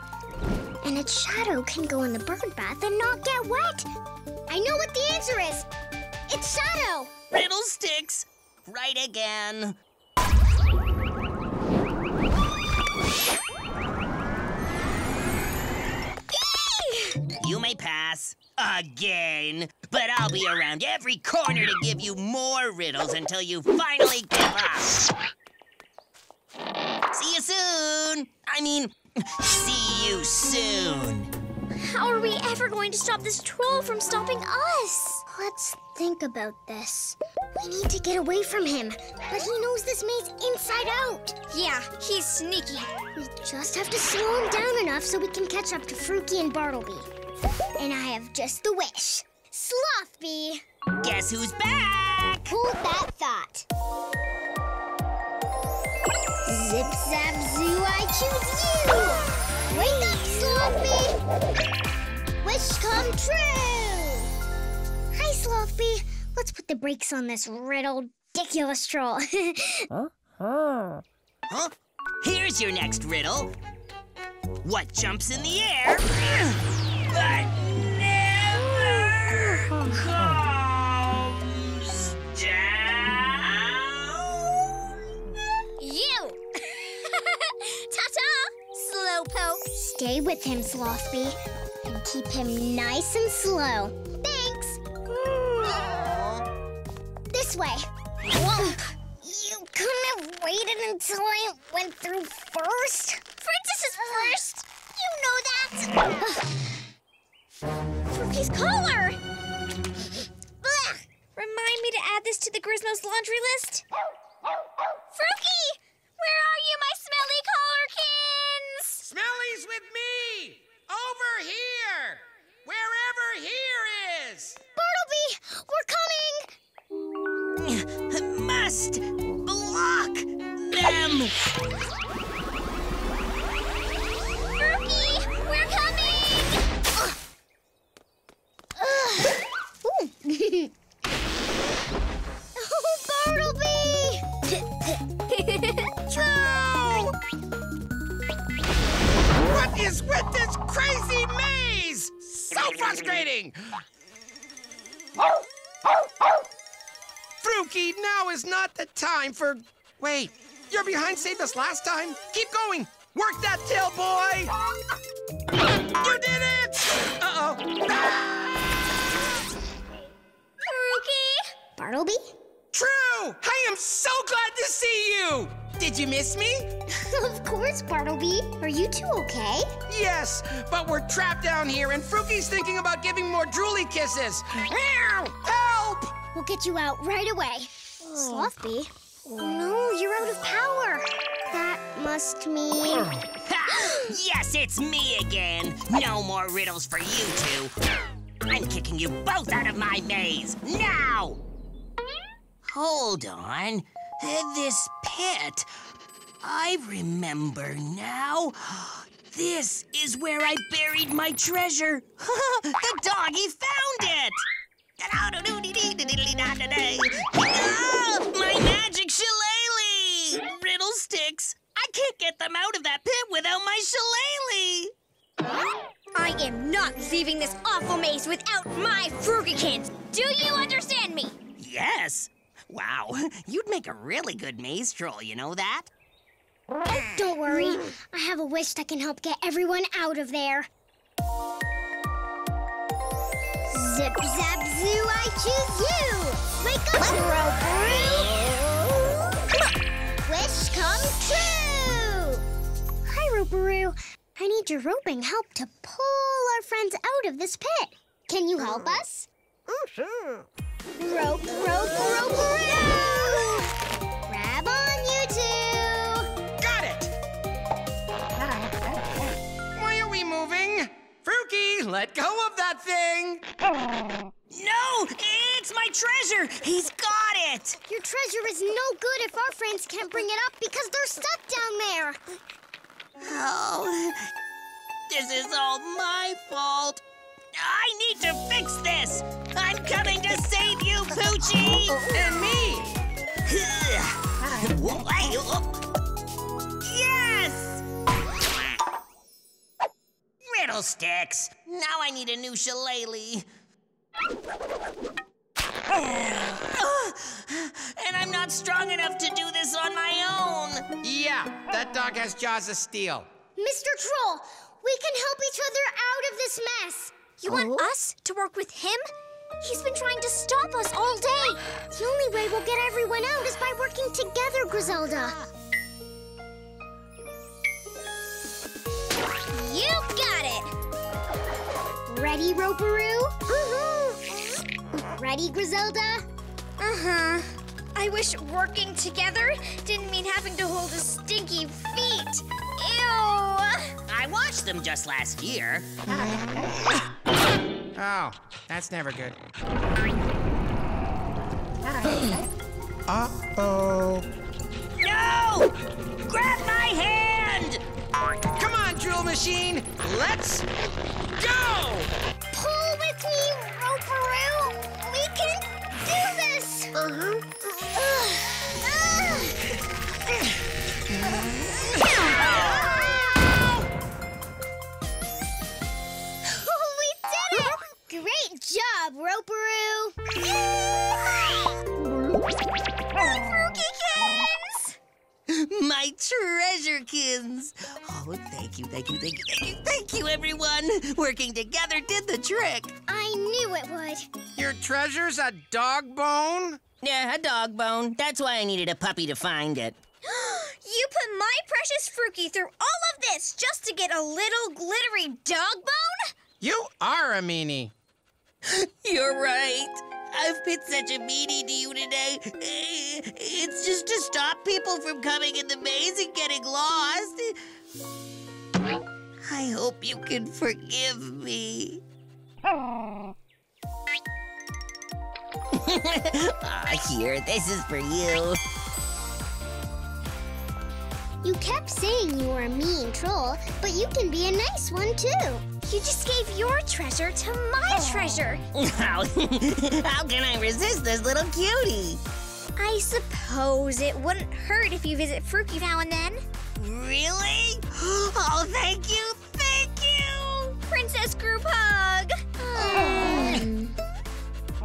And its shadow can go in the bird bath and not get wet. I know what the answer is. It's shadow. Riddle sticks! Right again. You may pass. Again. But I'll be around every corner to give you more riddles until you finally give up. See you soon. I mean, see you soon. How are we ever going to stop this troll from stopping us? Let's think about this. We need to get away from him, but he knows this maze inside out. Yeah, he's sneaky. We just have to slow him down enough so we can catch up to Frookie and Bartleby. And I have just the wish. Slothby! Guess who's back? Hold that thought. Zip zap zoo, I choose you! Wake up, Slothby! Wish come true! Slothby. Let's put the brakes on this riddle ridiculous troll. Huh? huh Here's your next riddle. What jumps in the air but never comes down? You! Ta-ta, Slowpoke. Stay with him, Slothby, and keep him nice and slow. Thanks. This way. Whoop. You couldn't have waited until I went through first? Princess is first. You know that. Frookie's collar. Blah. Remind me to add this to the Grizmos laundry list. Frookie, where are you, my smelly collarkins? Smelly's with me! Over here! Wherever here is! Bartleby, we're coming. Must block them. Frookie, we're coming. Oh, Bartleby! True! What is with this crazy maze? So frustrating! Frookie, now is not the time for. Wait, you're behind Saved Us last time? Keep going! Work that tail, boy! You did it! Uh oh. Frookie. Bartleby? True! I am so glad to see you! Did you miss me? of course, Bartleby. Are you two okay? Yes, but we're trapped down here, and Frookie's thinking about giving more drooly kisses. Help! We'll get you out right away. Oh no, you're out of power. That must mean. Yes, it's me again. No more riddles for you two. I'm kicking you both out of my maze now. Hold on. This pit. I remember now. This is where I buried my treasure. the doggy found it. Ah, my magic shillelagh! Riddle sticks. I can't get them out of that pit without my shillelagh. I am not leaving this awful maze without my Frugikins. Do you understand me? Yes. Wow, you'd make a really good maze troll, you know that? Don't worry. I have a wish that can help get everyone out of there. Zip zap zoo, I choose you! Wake up, Roperoo! Wish come true! Hi, Roperoo. I need your roping help to pull our friends out of this pit. Can you help us? Oh, sure. Rope, rope, roperoo! Grab moving? Frookie, let go of that thing! No, it's my treasure. He's got it. Your treasure is no good if our friends can't bring it up because they're stuck down there. Oh, this is all my fault. I need to fix this. I'm coming to save you, Poochie. And me! Oh, Riddle sticks. Now I need a new shillelagh. and I'm not strong enough to do this on my own. Yeah, that dog has jaws of steel. Mr. Troll, we can help each other out of this mess. You want oh? us to work with him? He's been trying to stop us all day. The only way we'll get everyone out is by working together, Grizelda. Ready, Roperoo? Mm-hmm. Ready, Grizelda? Uh-huh. I wish working together didn't mean having to hold his stinky feet. Ew. I watched them just last year. Oh, that's never good. Uh-oh. No! Grab my hand! Come on, Drool Machine! Let's go! Pull with me, Roperoo. We can do this. Uh-huh. we did My treasurekins! Oh, thank you, thank you, thank you, thank you, thank you, everyone! Working together did the trick! I knew it would. Your treasure's a dog bone? Yeah, a dog bone. That's why I needed a puppy to find it. You put my precious Frookie through all of this just to get a little glittery dog bone? You are a meanie. You're right. I've been such a meanie to you today. Eh, It's just to stop people from coming in the maze and getting lost. I hope you can forgive me. Ah, here, this is for you. You kept saying you were a mean troll, but you can be a nice one too. You just gave your treasure to my treasure. How, how can I resist this little cutie? I suppose it wouldn't hurt if you visit Frookie now and then. Really? Oh, thank you, thank you! Princess group hug.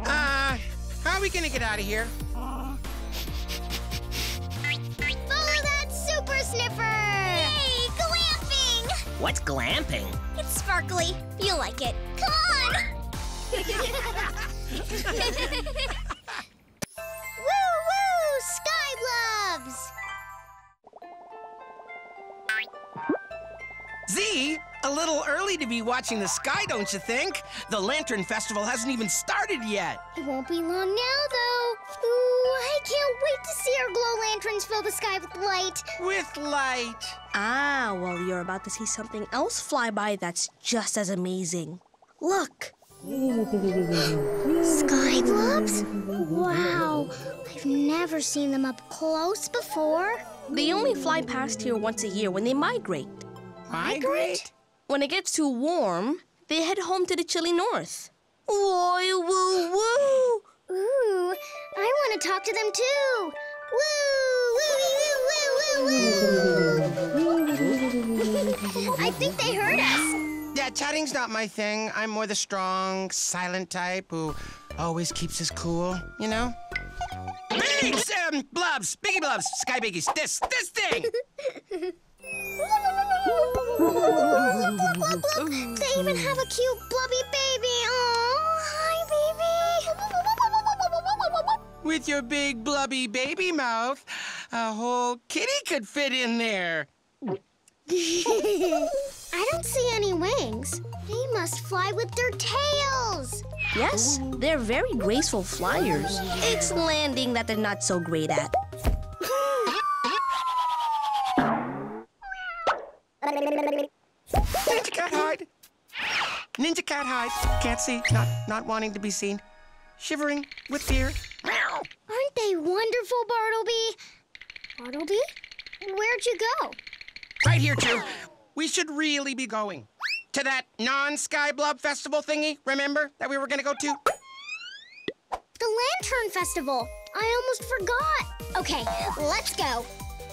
Uh, how are we gonna get out of here? Follow that super sniffer! What's glamping? It's sparkly. You'll like it. Come on! woo woo! Sky Blobs! Zee, a little early to be watching the sky, don't you think? The Lantern Festival hasn't even started yet. It won't be long now, though. Ooh, I can't wait to see our glow lanterns fill the sky with light. With light. Ah, well, you're about to see something else fly by that's just as amazing. Look. Sky globes? Wow, I've never seen them up close before. They only fly past here once a year when they migrate. Migrate? When it gets too warm, they head home to the chilly north. Why, woo, woo! Ooh, I want to talk to them too. Woo, they heard us. Yeah, chatting's not my thing. I'm more the strong, silent type who always keeps his cool, you know? Bigs! Um, blubs! Biggie blubs! Sky biggies! This, this thing! They even have a cute blubby baby. Oh, hi, baby. With your big blubby baby mouth, a whole kitty could fit in there. I don't see any wings. They must fly with their tails. Yes, they're very graceful flyers. It's landing that they're not so great at. Ninja cat hide! Ninja cat hide. Can't see. Not not wanting to be seen. Shivering with fear. Aren't they wonderful, Bartleby? Bartleby? And where'd you go? Right here, True. We should really be going. To that non-Sky Blub Festival thingy, remember, that we were gonna go to? The Lantern Festival. I almost forgot. Okay, let's go.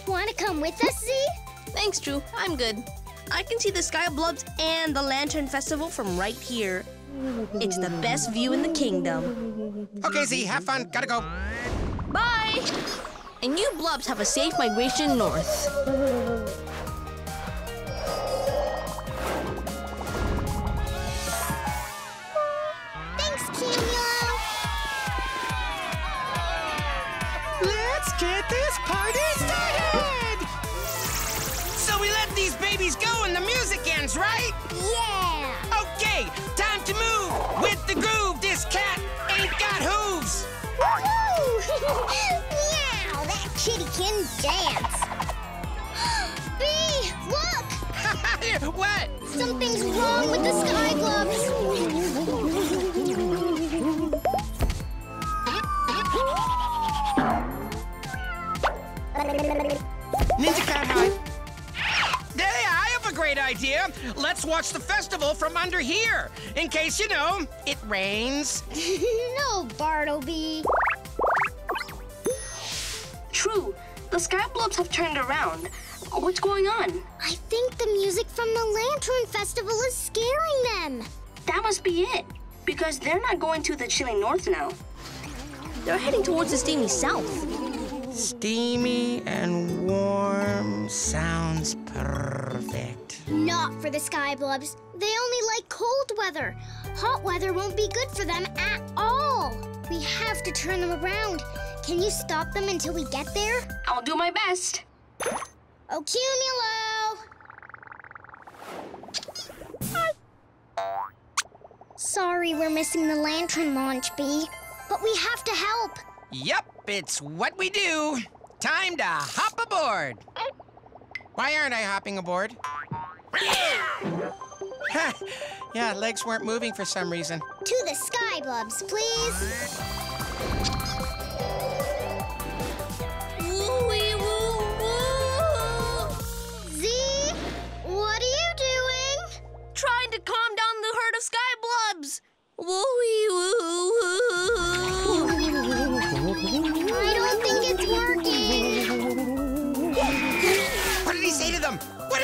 Want to come with us, Zee? Thanks, True. I'm good. I can see the Sky Blubs and the Lantern Festival from right here. It's the best view in the kingdom. Okay, Zee, have fun. Gotta go. Bye! And you Blubs have a safe migration north. These babies go and the music ends, right? Yeah. Okay, time to move. With the groove, this cat ain't got hooves. Woohoo! Meow, that kitty can dance. Bee, look! what? Something's wrong with the sky globes. Ninja Cat Hide. Great idea. Let's watch the festival from under here. In case, you know, it rains. no, Bartleby. True. The Sky blobs have turned around. What's going on? I think the music from the Lantern Festival is scaring them. That must be it. Because they're not going to the chilly north now. They're heading towards the steamy south. Steamy and warm sounds perfect. Not for the Sky Blubs. They only like cold weather. Hot weather won't be good for them at all. We have to turn them around. Can you stop them until we get there? I'll do my best. Oh, Cumulo! Sorry we're missing the lantern launch, Bee. But we have to help. Yep, it's what we do. Time to hop aboard. Why aren't I hopping aboard? yeah, legs weren't moving for some reason. To the Sky Blubs, please. Z, what are you doing? Trying to calm down the herd of Sky Blubs. Woo-wee, woo-woo.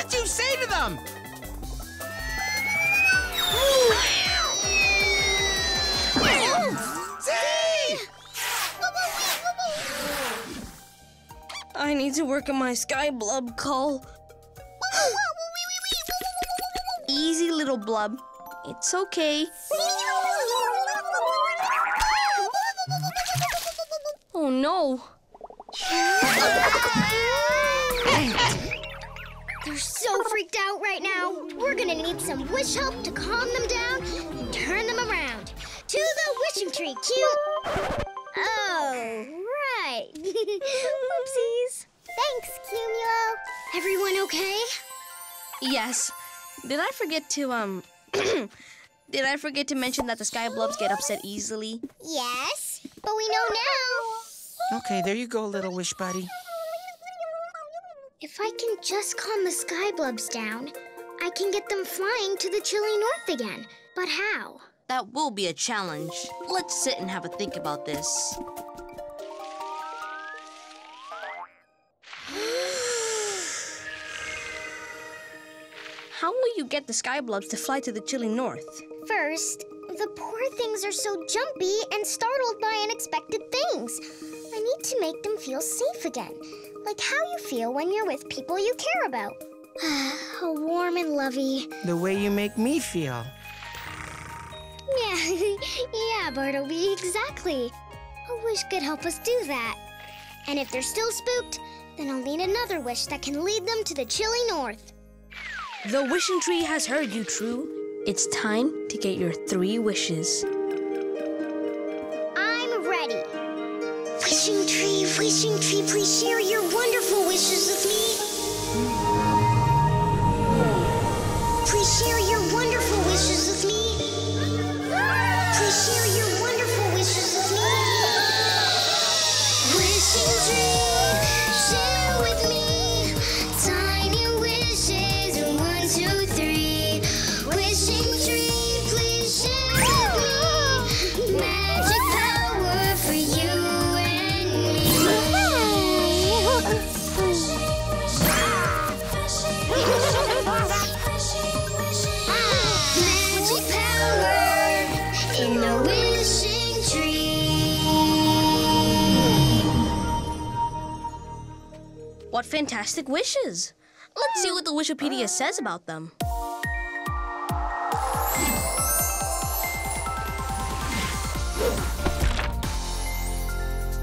What did you say to them? I need to work on my Sky Blub call. Easy, little blub. It's okay. Oh no. They're so freaked out right now. We're gonna need some wish help to calm them down and turn them around. To the wishing tree, cute. Oh, right. Oopsies. Thanks, Cumulo. Everyone okay? Yes. Did I forget to, um. Did I forget to mention that the sky blobs get upset easily? Yes, but we know now. Okay, there you go, little wish buddy. If I can just calm the sky blobs down, I can get them flying to the chilly north again. But how? That will be a challenge. Let's sit and have a think about this. How will you get the sky blobs to fly to the chilly north? First, the poor things are so jumpy and startled by unexpected things. I need to make them feel safe again, like how you feel when you're with people you care about. How Warm and lovey. The way you make me feel. Yeah, yeah, Bartleby, exactly. A wish could help us do that. And if they're still spooked, then I'll need another wish that can lead them to the chilly north. The wishing tree has heard you, True. It's time to get your three wishes. Wishing tree, please share your wonderful wishes with me. What fantastic wishes! Let's see what the Wishipedia says about them.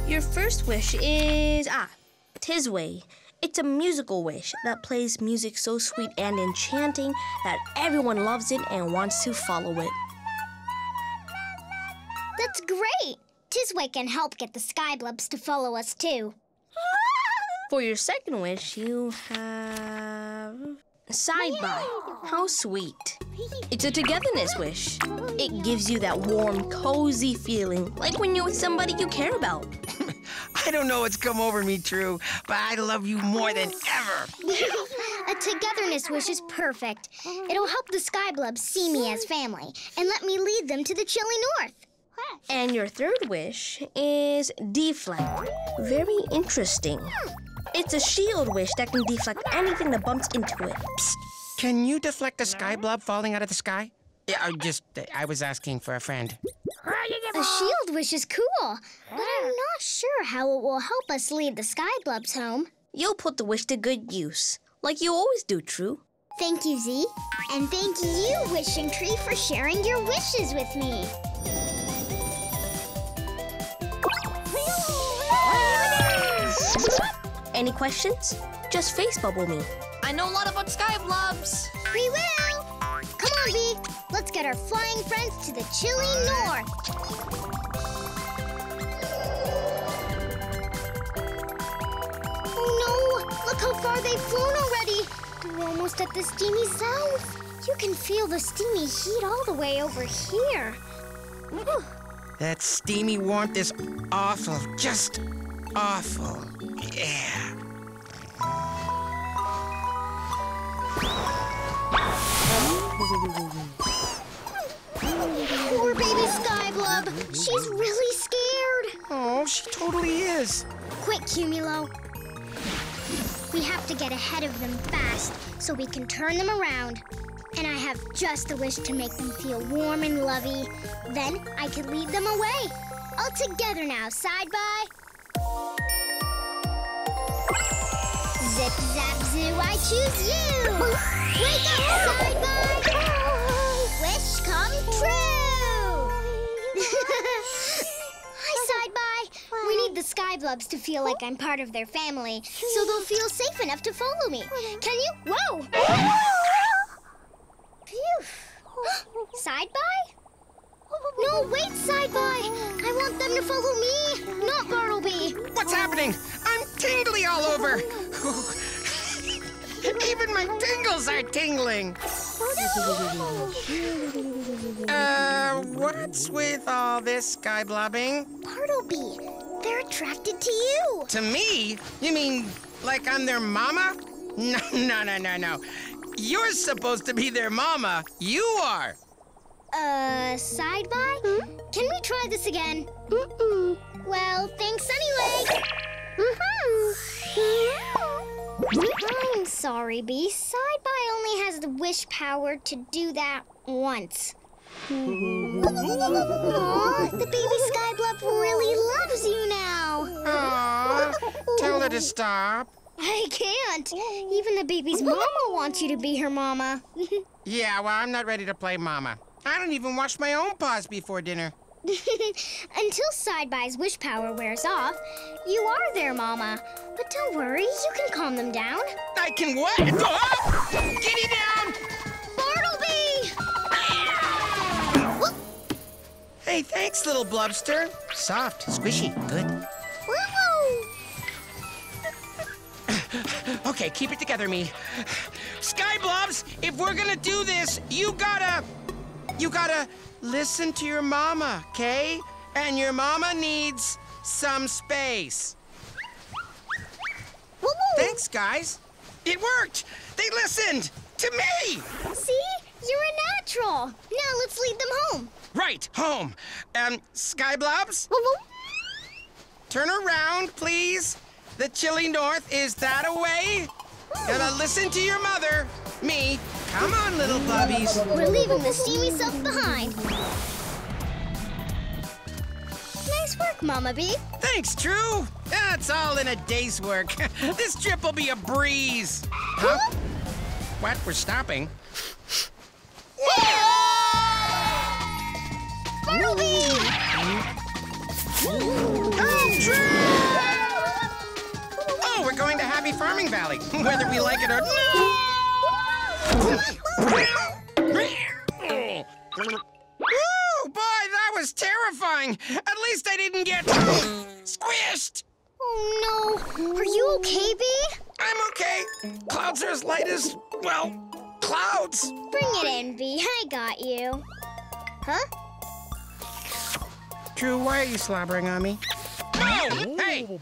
Your first wish is ah, Tisway. It's a musical wish that plays music so sweet and enchanting that everyone loves it and wants to follow it. That's great. Tisway can help get the Skyblubs to follow us too. For your second wish, you have side by. How sweet. It's a togetherness wish. It gives you that warm, cozy feeling, like when you're with somebody you care about. I don't know what's come over me, True, but I love you more than ever. A togetherness wish is perfect. It'll help the Skyblubs see me as family and let me lead them to the chilly north. And your third wish is deflect. Very interesting. It's a shield wish that can deflect anything that bumps into it. Can you deflect a sky blob falling out of the sky? Yeah, I just, I was asking for a friend. A shield wish is cool, but I'm not sure how it will help us lead the sky blobs home. You'll put the wish to good use, like you always do, True. Thank you, Zee. And thank you, Wishing Tree, for sharing your wishes with me. Any questions? Just face bubble me. I know a lot about sky blobs. We will! Come on, B. Let's get our flying friends to the chilly north. Oh no! Look how far they've flown already! They're almost at the steamy south. You can feel the steamy heat all the way over here. Whew. That steamy warmth is awful, just awful. Yeah. Poor baby Skyblub. She's really scared. Oh, she totally is. Quick, Cumulo. We have to get ahead of them fast so we can turn them around. And I have just the wish to make them feel warm and lovey. Then I can lead them away. All together now, side by. Zip, zap, zoo, I choose you. Wake up, side by. Wish come true. Hi, side by. We need the Skyblubs to feel like I'm part of their family, so they'll feel safe enough to follow me. Can you? Whoa! Phew. Side by? No, wait, Side by! I want them to follow me, not Bartleby. What's happening? I'm tingly all over. Even my tingles are tingling. Uh, what's with all this sky blobbing? Bartleby, they're attracted to you. To me? You mean like I'm their mama? No, no, no, no, no. You're supposed to be their mama. You are. Uh, Side by? Can we try this again? Mm-mm. Well, thanks anyway. I'm sorry, Bee. Side by only has the wish power to do that once. Aw, the baby Skyblub really loves you now. Aw, tell her to stop. I can't. Even the baby's mama wants you to be her mama. Yeah, well, I'm not ready to play mama. I don't even wash my own paws before dinner. Until Side Bye's wish power wears off, you are there, mama. But don't worry, you can calm them down. I can what? Oh! Giddy down! Bartleby! Hey, thanks, little blubster. Soft, squishy, good. Woo-hoo! Okay, keep it together, me. Sky Blobs, if we're gonna do this, you gotta. You gotta listen to your mama, okay? And your mama needs some space. Woo-hoo! Thanks, guys. It worked! They listened! To me! See? You're a natural. Now let's lead them home. Right, home. Um, Sky Blobs, Woo-woo! turn around, please. The chilly north is that away. Gotta listen to your mother. Me. Come on, little blobbies. We're leaving the steamy stuff behind. Nice work, Mama Bee. Thanks, True. That's all in a day's work. this trip will be a breeze. Huh? What? We're stopping? Bartleby! Valley, whether we like it or Woo, boy, that was terrifying. At least I didn't get squished. Oh no! Are you okay, Bee? I'm okay. Clouds are as light as, well, clouds. Bring it in, Bee. I got you. Huh? True, why are you slobbering on me? No! Hey!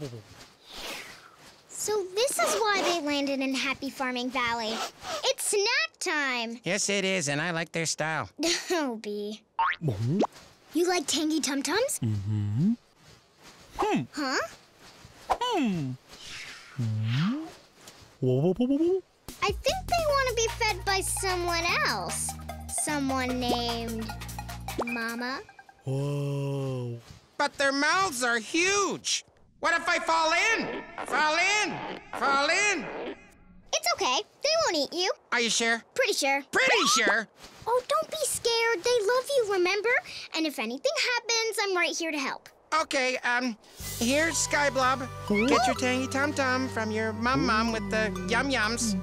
So this is why they landed in Happy Farming Valley. It's snack time. Yes, it is, and I like their style. Oh, Bee. You like tangy tum tums? Mm-hmm. Huh? I think they want to be fed by someone else. Someone named Mama. Whoa. But their mouths are huge. What if I fall in? Fall in? Fall in? It's okay. They won't eat you. Are you sure? Pretty sure. Pretty sure. Oh, don't be scared. They love you, remember? And if anything happens, I'm right here to help. Okay, um, here's Sky Blob. Get your tangy tum from your mum mum with the yum yums.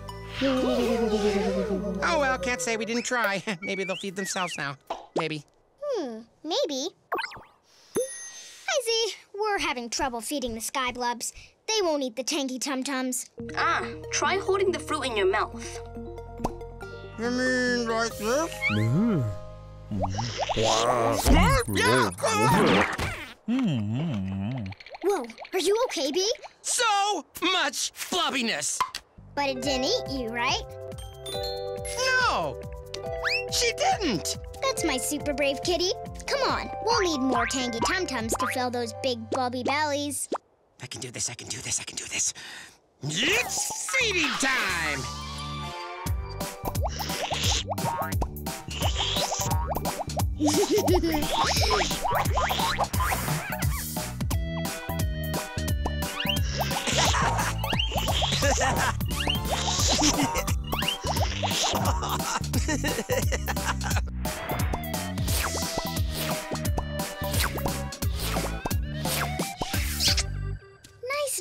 Oh well, can't say we didn't try. Maybe they'll feed themselves now. Maybe. Hmm, maybe. Hi, Zee. We're having trouble feeding the Skyblubs. They won't eat the tangy tum tums. Ah, try holding the fruit in your mouth. You mean like this? Whoa, are you okay, Bee? So much floppiness. But it didn't eat you, right? No, she didn't! That's my super brave kitty. Come on, we'll need more tangy tum-tums to fill those big bobby bellies. I can do this, I can do this, I can do this. It's feeding time! nice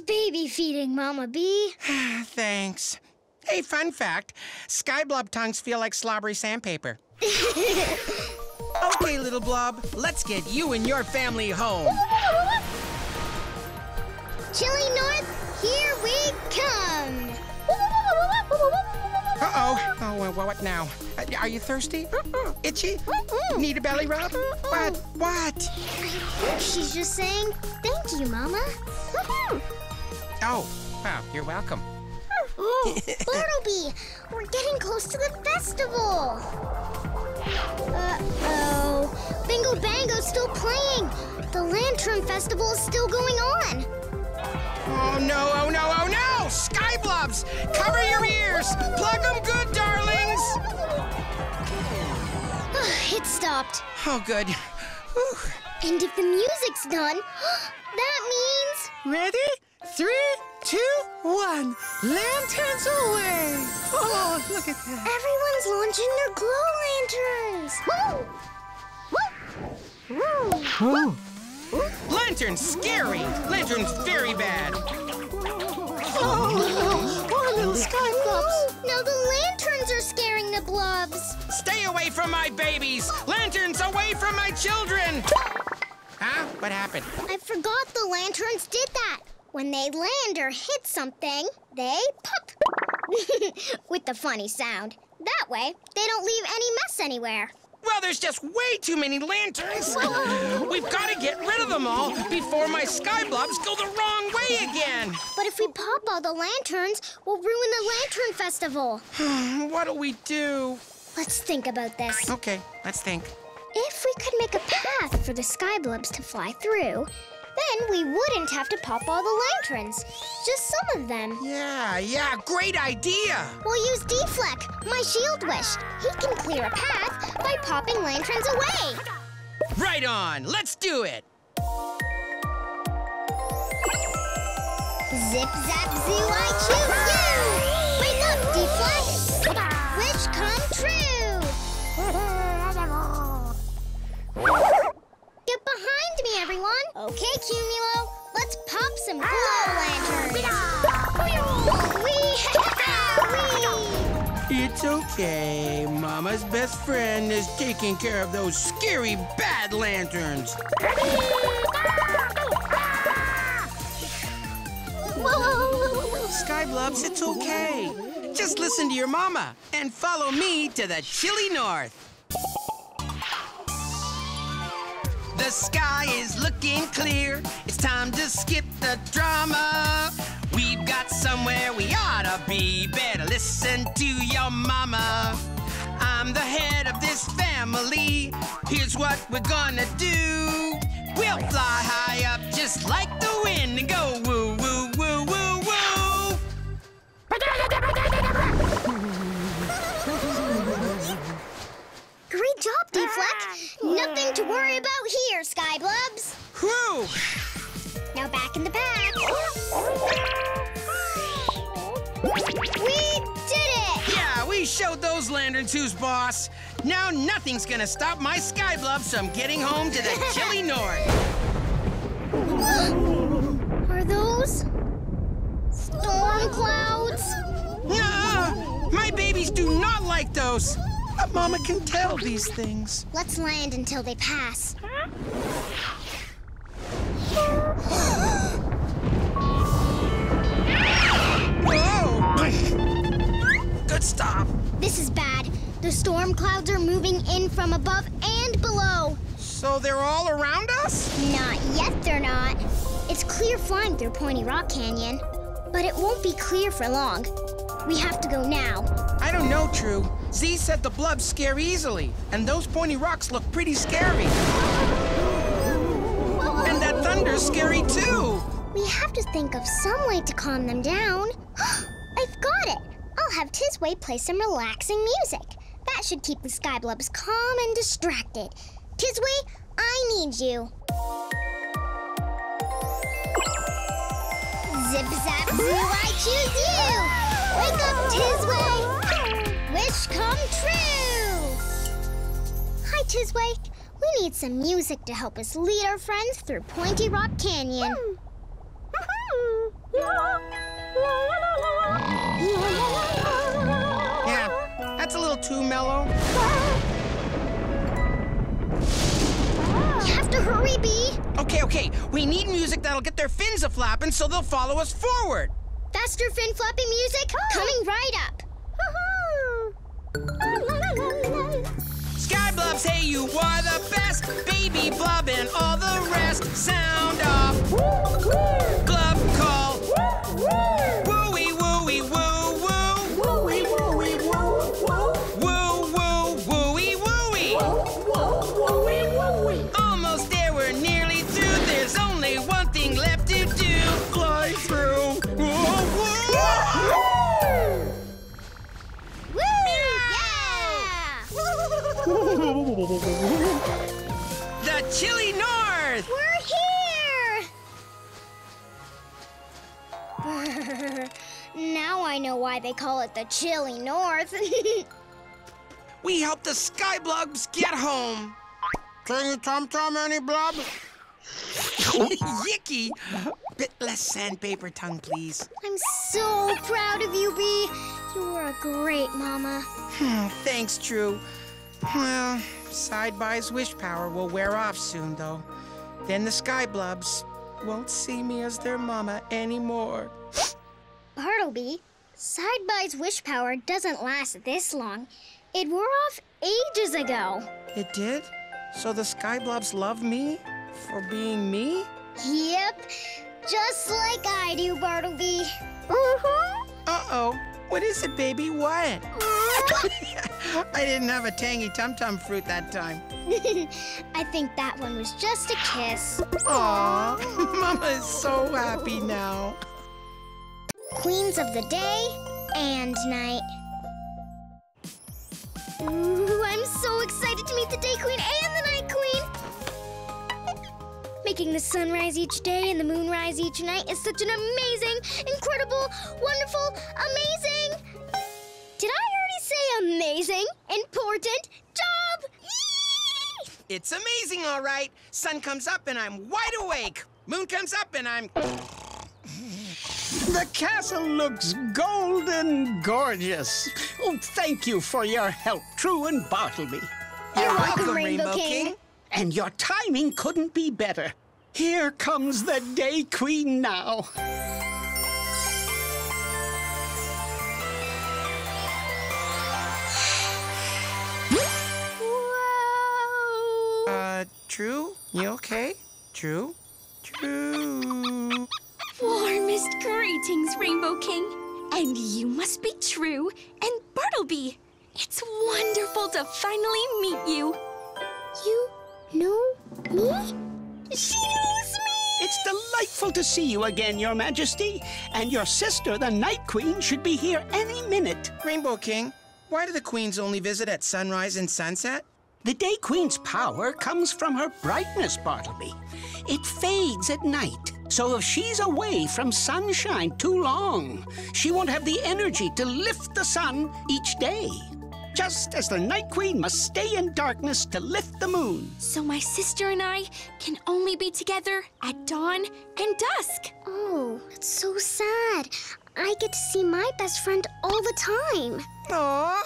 baby feeding, Mama Bee. Thanks. Hey, fun fact, sky blob tongues feel like slobbery sandpaper. okay, little blob, let's get you and your family home. Chili North, here we come! Uh oh. Oh, well, what now? Uh, Are you thirsty? Itchy? Need a belly rub? What? What? She's just saying thank you, Mama. Oh, wow, you're welcome. Ooh, Bartleby, we're getting close to the festival. Uh-oh. Bingo Bango's still playing. The Lantern Festival is still going on. Oh no, oh no, oh no! Sky blobs! Cover your ears! Plug them good, darlings! it stopped. Oh, good. Whew. And if the music's done, that means... Ready? Three, two, one. Lanterns away! Oh, look at that. Everyone's launching their glow lanterns. Woo! Lanterns scary! Lanterns very bad! Oh, poor little sky blobs. Now the lanterns are scaring the blobs. Stay away from my babies! Lanterns away from my children! Huh? What happened? I forgot the lanterns did that. When they land or hit something, they pop. With the funny sound. That way, they don't leave any mess anywhere. Well, there's just way too many lanterns. We've got to get rid of them all before my sky blobs go the wrong way again. But if we pop all the lanterns, we'll ruin the Lantern Festival. What'll we do? Let's think about this. Okay, let's think. If we could make a path for the sky blobs to fly through, then we wouldn't have to pop all the lanterns. Just some of them. Yeah, yeah, great idea. We'll use Deflect, my shield wish. He can clear a path by popping lanterns away. Right on, let's do it. Zip zap zoo, I choose you! Everyone! Okay, Cumulo, let's pop some ah! glow lanterns! Whee! Whee! It's okay. Mama's best friend is taking care of those scary bad lanterns. Sky Blobs, it's okay. Just listen to your mama and follow me to the chilly north. The sky is looking clear. It's time to skip the drama. We've got somewhere we ought to be. Better listen to your mama. I'm the head of this family. Here's what we're gonna do. We'll fly high up just like the wind and go woo, woo, woo, woo, woo. Great job, Deflect! Ah. Nothing to worry about here, Skyblubs! Whew! Now back in the pack. We did it! Yeah, we showed those lanterns who's boss. Now nothing's gonna stop my Skyblobs from getting home to the chilly north. Are those storm clouds? Nuh-uh. My babies do not like those. Mama can tell these things. Let's land until they pass. Whoa! Good stop. This is bad. The storm clouds are moving in from above and below. So they're all around us? Not yet, they're not. It's clear flying through Pointy Rock Canyon, but it won't be clear for long. We have to go now. I don't know, True. Zee said the blubs scare easily, and those pointy rocks look pretty scary. And that thunder's scary too. We have to think of some way to calm them down. I've got it. I'll have Tisway play some relaxing music. That should keep the sky Skyblubs calm and distracted. Tisway, I need you. Zip zap zoo, I choose you! Wake up, Tisway! Wish come true! Hi, Tisway. We need some music to help us lead our friends through Pointy Rock Canyon. Yeah, that's a little too mellow. You have to hurry, Bee. Okay, okay, we need music that'll get their fins a flapping so they'll follow us forward. Faster fin flapping music coming right up. Sky Blubs, hey, you are the best. Baby Blub and all the rest. Sound off. Call it the chilly north. We helped the Sky Blubs get home. Can you Tom Tom any blub? Yicky! Bit less sandpaper tongue, please. I'm so proud of you, Bee. You are a great mama. Hmm, Thanks, True. Well, Sideby's wish power will wear off soon, though. Then the Sky Blubs won't see me as their mama anymore. Bartleby, Sideby's wish power doesn't last this long. It wore off ages ago. It did? So the Sky Blubs love me for being me? Yep, just like I do, Bartleby. Uh-huh. Uh-oh. What is it, baby? What? I didn't have a tangy tum-tum fruit that time. I think that one was just a kiss. Aw, Mama is so happy now. Queens of the day and night. Ooh, I'm so excited to meet the Day Queen and the Night Queen! Making the sunrise each day and the moonrise each night is such an amazing, incredible, wonderful, amazing. Did I already say amazing? Important job! It's amazing, all right. Sun comes up and I'm wide awake. Moon comes up and I'm. The castle looks golden gorgeous. Oh, thank you for your help, True and Bartleby. You're welcome, Rainbow King. And your timing couldn't be better. Here comes the Day Queen now. Whoa! Uh, True? You okay? True? True. Warmest greetings, Rainbow King. And you must be True and Bartleby. It's wonderful to finally meet you. You know me? She knows me! It's delightful to see you again, Your Majesty. And your sister, the Night Queen, should be here any minute. Rainbow King, why do the queens only visit at sunrise and sunset? The Day Queen's power comes from her brightness, Bartleby. It fades at night, so if she's away from sunshine too long, she won't have the energy to lift the sun each day. Just as the Night Queen must stay in darkness to lift the moon. So my sister and I can only be together at dawn and dusk. Oh, it's so sad. I get to see my best friend all the time. Aww.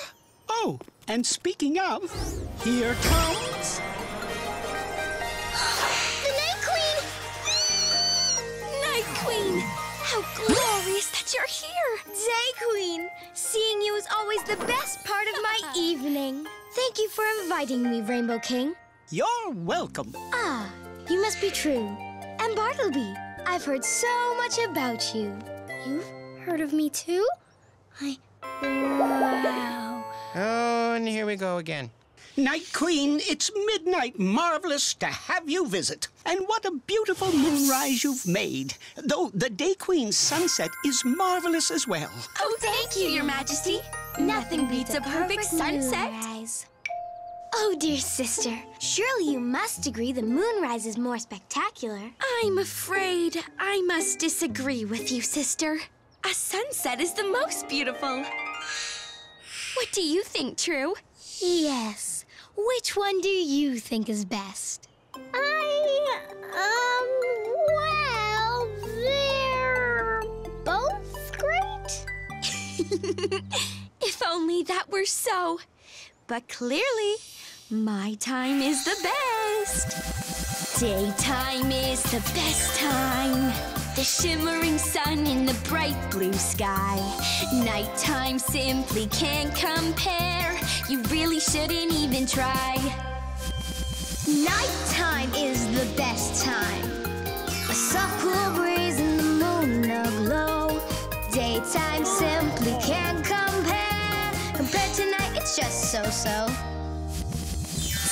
Oh, and speaking of, here comes. Queen! How glorious that you're here! Day Queen! Seeing you is always the best part of my evening. Thank you for inviting me, Rainbow King. You're welcome. Ah, you must be True. And Bartleby, I've heard so much about you. You've heard of me too? I. Wow. Oh, and here we go again. Night Queen, it's midnight. Marvelous to have you visit. And what a beautiful moonrise you've made. Though the Day Queen's sunset is marvelous as well. Oh, thank you, Your Majesty. Nothing beats a perfect sunset. Moonrise. Oh, dear sister, surely you must agree the moonrise is more spectacular. I'm afraid I must disagree with you, sister. A sunset is the most beautiful. What do you think, True? Yes. Which one do you think is best? I. Um. Well, they're. both great. if only that were so. But clearly, my time is the best. Daytime is the best time. The shimmering sun in the bright blue sky. Nighttime simply can't compare. You really shouldn't even try. Nighttime is the best time. A soft, cool breeze and the moon aglow. Daytime simply can't compare. Compared to night, it's just so-so.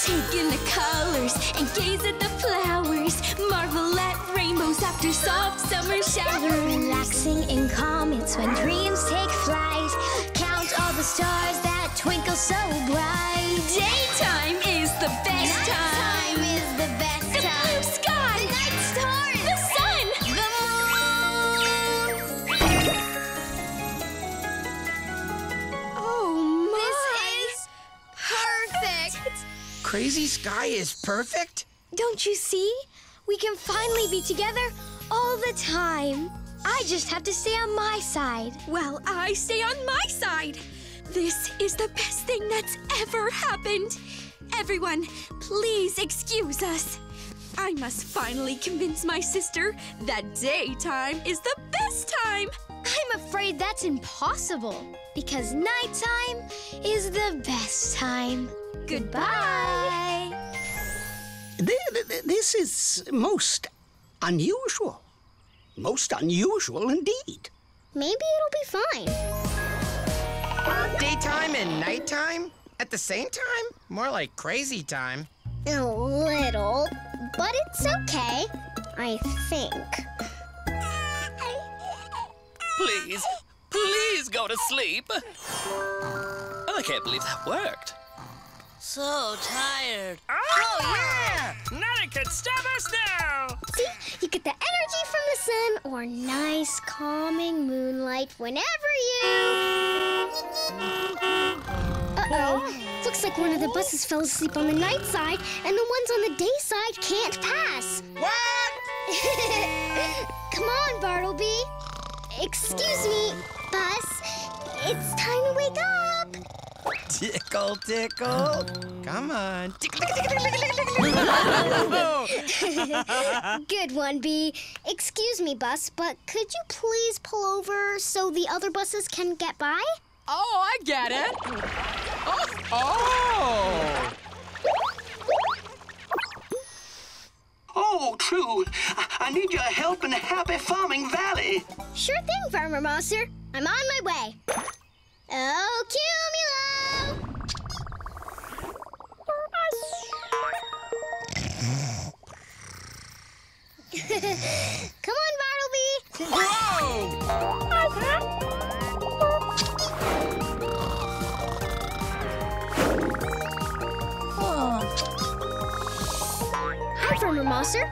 Take in the colors and gaze at the flowers. Marvel at rainbows after soft summer showers. Relaxing in calm, it's when dreams take flight. Count all the stars that twinkle so bright. Daytime is the best time. Nighttime is the best The time. blue sky. The night stars. The sun. The moon. Oh my. This is perfect. Crazy Sky is perfect? Don't you see? We can finally be together all the time. I just have to stay on my side. Well, I stay on my side. This is the best thing that's ever happened. Everyone, please excuse us. I must finally convince my sister that daytime is the best time. I'm afraid that's impossible because nighttime is the best time. Goodbye. Th- th- This is most unusual. Most unusual indeed. Maybe it'll be fine. Daytime and nighttime? At the same time? More like crazy time. A little, but it's okay. I think. Please, please go to sleep. I can't believe that worked. So tired. Oh, yeah! Nothing can stop us now! See, you get the energy from the sun or nice, calming moonlight whenever you. Uh oh. Looks like one of the buses fell asleep on the night side, and the ones on the day side can't pass. What? Come on, Bartleby. Excuse me, bus. It's time to wake up. Tickle, tickle. Come on. Tickle, tickle, tickle, tickle, tickle, tickle. Good one, B. Excuse me, bus, but could you please pull over so the other buses can get by? Oh, I get it. Oh, oh. Oh, true. I, I need your help in Happy Farming Valley. Sure thing, Farmer Mosser. I'm on my way. Oh, Cumulo! Come on, Bartleby. Whoa! Hi, Farmer Mosser.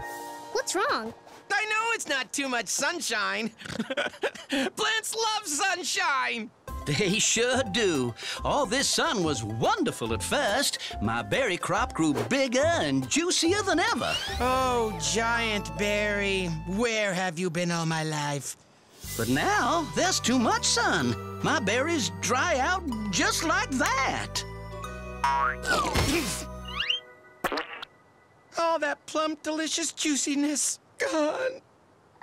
What's wrong? I know it's not too much sunshine. Plants love sunshine. They sure do. All this sun was wonderful at first. My berry crop grew bigger and juicier than ever. Oh, giant berry, where have you been all my life? But now there's too much sun. My berries dry out just like that. All that plump, delicious juiciness gone.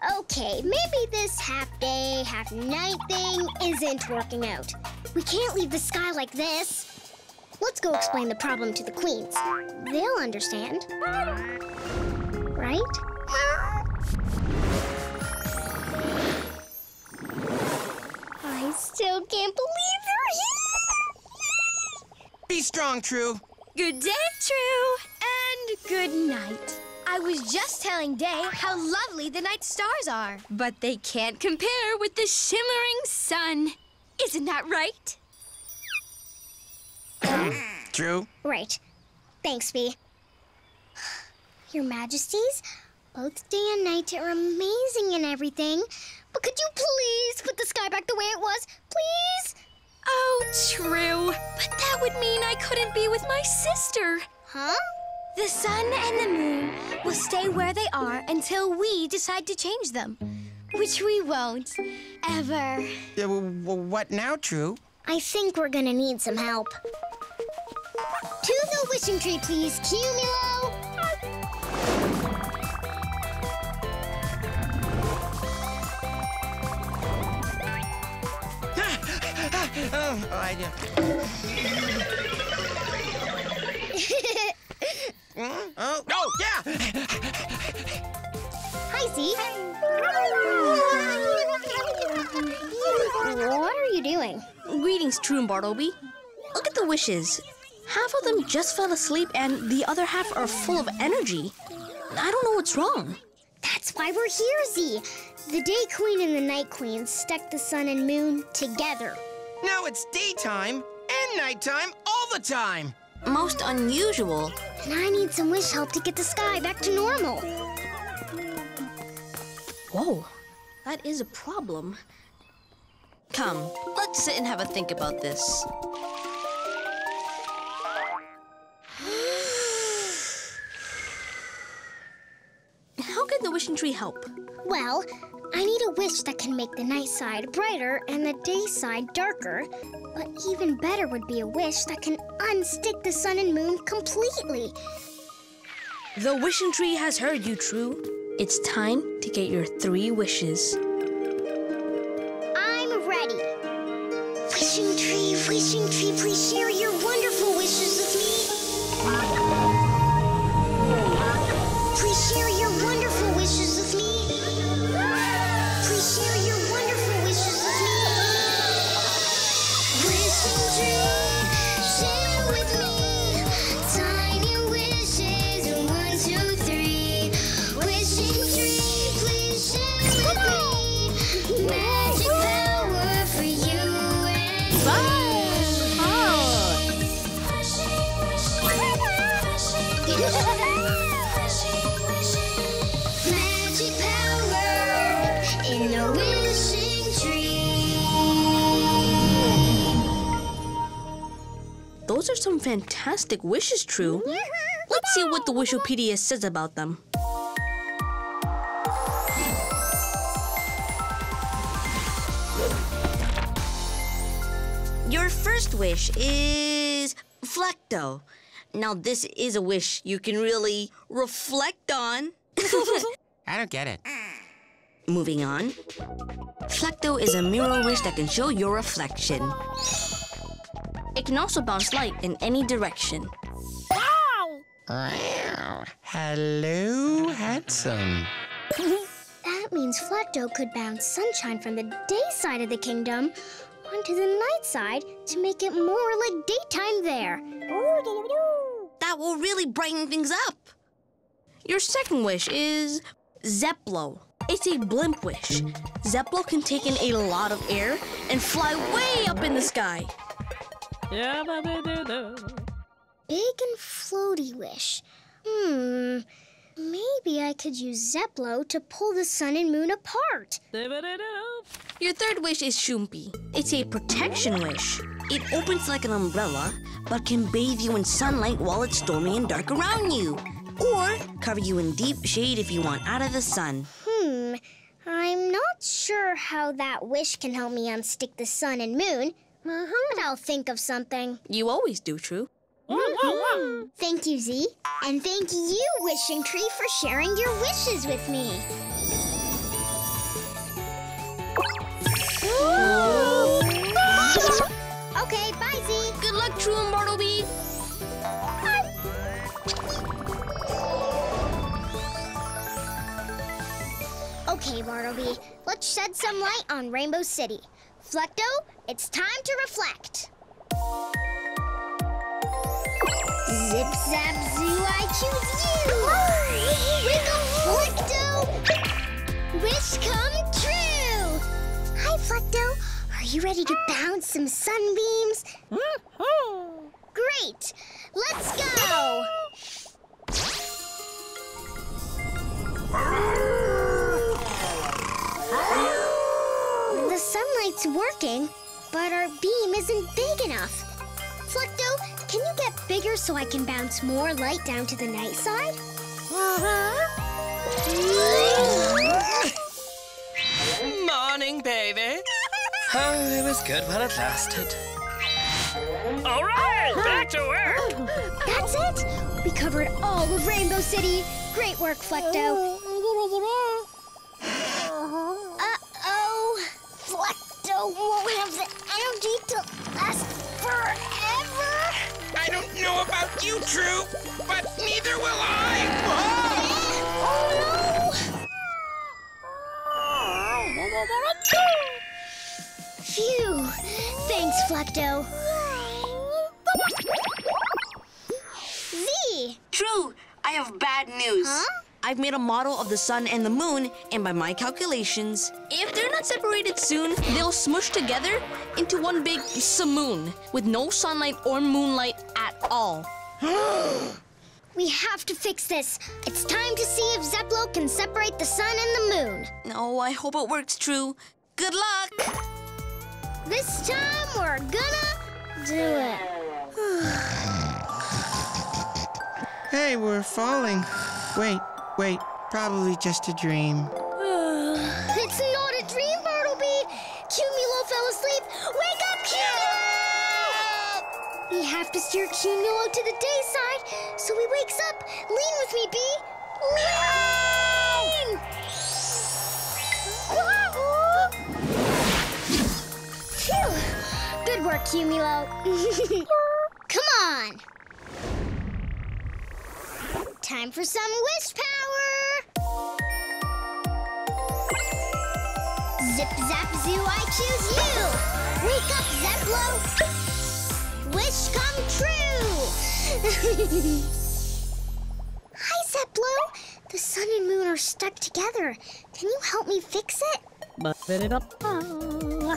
Okay, maybe this half day, half night thing isn't working out. We can't leave the sky like this. Let's go explain the problem to the queens. They'll understand. Right? I still can't believe they're here! Be strong, True. Good day, True. And good night. I was just telling Day how lovely the night stars are. But they can't compare with the shimmering sun. Isn't that right? True. Right. Thanks, Bee. Your Majesties, both day and night are amazing and everything. But could you please put the sky back the way it was? Please? Oh, true. But that would mean I couldn't be with my sister. Huh? The sun and the moon will stay where they are until we decide to change them. Which we won't. Ever. Yeah, w- w- what now, True? I think we're gonna need some help. To the wishing tree, please, Cumulo! oh, I Oh, oh, yeah! Hi, Zee. What are you doing? Greetings, True and Bartleby. Look at the wishes. Half of them just fell asleep, and the other half are full of energy. I don't know what's wrong. That's why we're here, Zee. The Day Queen and the Night Queen stuck the sun and moon together. Now it's daytime and nighttime all the time. Most unusual. And I need some wish help to get the sky back to normal. Whoa, that is a problem. Come, let's sit and have a think about this. How can the wishing tree help? Well, I need a wish that can make the night side brighter and the day side darker. But even better would be a wish that can unstick the sun and moon completely. The wishing tree has heard you, True. It's time to get your three wishes. I'm ready. Wishing tree, wishing tree, please share your wonderful wishes with me. Please share your are some fantastic wishes, True. Let's see what the Wishopedia says about them. Your first wish is Flecto. Now, this is a wish you can really reflect on. I don't get it. Moving on. Flecto is a mirror wish that can show your reflection. It can also bounce light in any direction. Wow! Hello, handsome. That means Flecto could bounce sunshine from the day side of the kingdom onto the night side to make it more like daytime there. That will really brighten things up. Your second wish is Zeplo. It's a blimp wish. Zeplo can take in a lot of air and fly way up in the sky. Big and floaty wish. Hmm. Maybe I could use Zeplo to pull the sun and moon apart. Your third wish is Shumpi. It's a protection wish. It opens like an umbrella, but can bathe you in sunlight while it's stormy and dark around you. Or cover you in deep shade if you want out of the sun. Hmm. I'm not sure how that wish can help me unstick the sun and moon, Uh-huh. but I'll think of something. You always do, True. Mm-hmm. Thank you, Zee. And thank you, Wishing Tree, for sharing your wishes with me. Okay, bye, Zee. Good luck, True and Bartleby. Okay, Bartleby, let's shed some light on Rainbow City. Flecto, it's time to reflect. Zip, zap, zoo, I choose you! Wiggle, Flecto! Wish come true! Hi, Flecto. Are you ready to bounce some sunbeams? Mm-hmm. Great! Let's go! The sunlight's working, but our beam isn't big enough. Flecto, can you get bigger so I can bounce more light down to the night side? Uh-huh. Morning baby Oh, it was good while it lasted. All right, back to work. That's it! We covered all of Rainbow City. Great work, Flecto. Uh, uh, uh, Uh-oh. Flecto won't have the energy to last forever. I don't know about you, True, but neither will I. Oh, oh no! Phew. Thanks, Flecto. Zee! True, I have bad news. Huh? I've made a model of the sun and the moon, and by my calculations, if they're not separated soon, they'll smush together into one big samoon with no sunlight or moonlight at all. We have to fix this. It's time to see if Zeplo can separate the sun and the moon. No, I hope it works, True. Good luck! This time we're gonna do it. Hey, we're falling. Wait, wait, probably just a dream. it's not a dream, Bartleby. Cumulo fell asleep. Wake up, Cumulo! We have to steer Cumulo to the day side so he wakes up. Lean with me, Bee. Lean! Phew. Good work, Cumulo. Come on. Time for some wish power. Zip zap zoo, I choose you. Wake up, Zeplo. Wish come true. Hi, Zeplo. The sun and moon are stuck together. Can you help me fix it?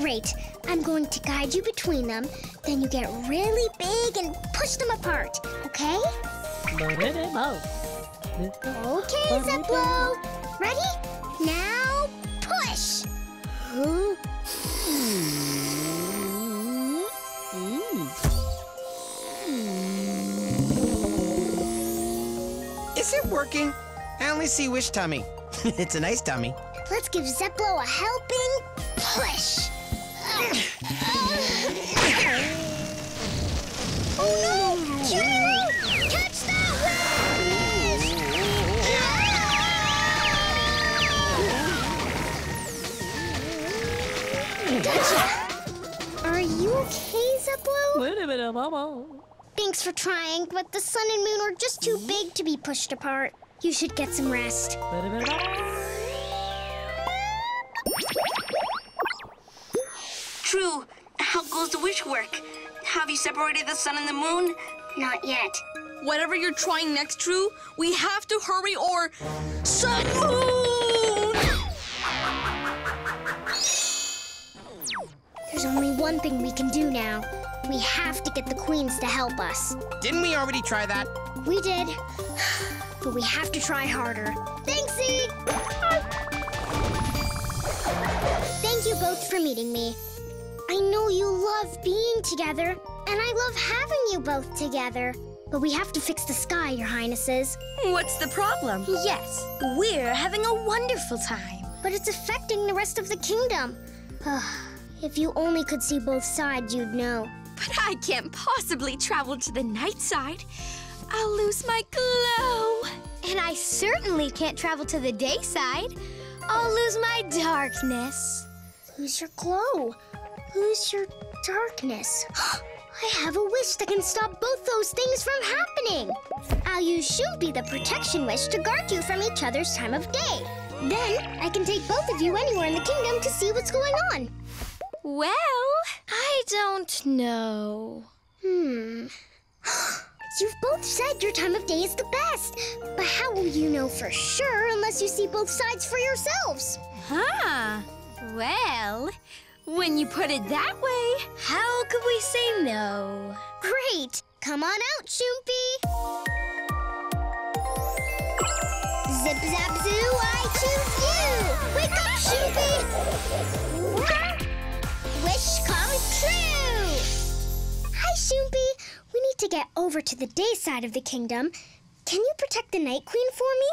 Great. I'm going to guide you between them. Then you get really big and push them apart. Okay? Okay, Zeplo. Ready? Now push. Is it working? I only see Wish Tummy. it's a nice tummy. Let's give Zeplo a helping push. oh no! Cumulo! Thanks for trying, but the sun and moon are just too big to be pushed apart. You should get some rest. True, how goes the wish work? Have you separated the sun and the moon? Not yet. Whatever you're trying next, True, we have to hurry or... Sun Moon! There's only one thing we can do now. We have to get the queens to help us. Didn't we already try that? We did. But we have to try harder. Thanks, Zee! Thank you both for meeting me. I know you love being together, and I love having you both together. But we have to fix the sky, Your Highnesses. What's the problem? Yes, We're having a wonderful time. but it's affecting the rest of the kingdom. if you only could see both sides, you'd know. But I can't possibly travel to the night side. I'll lose my glow. And I certainly can't travel to the day side. I'll lose my darkness. Lose your glow. Lose your darkness. I have a wish that can stop both those things from happening. I'll use Shumpi the protection wish to guard you from each other's time of day. Then I can take both of you anywhere in the kingdom to see what's going on. Well, I don't know. Hmm. You've both said your time of day is the best, but how will you know for sure unless you see both sides for yourselves? Huh. Well, when you put it that way, how could we say no? Great! Come on out, Shumpi! Zip zap zoo, I choose you! Wake up, Shumpi! Wish come true! Hi, Shumpi! We need to get over to the day side of the kingdom. Can you protect the Night Queen for me?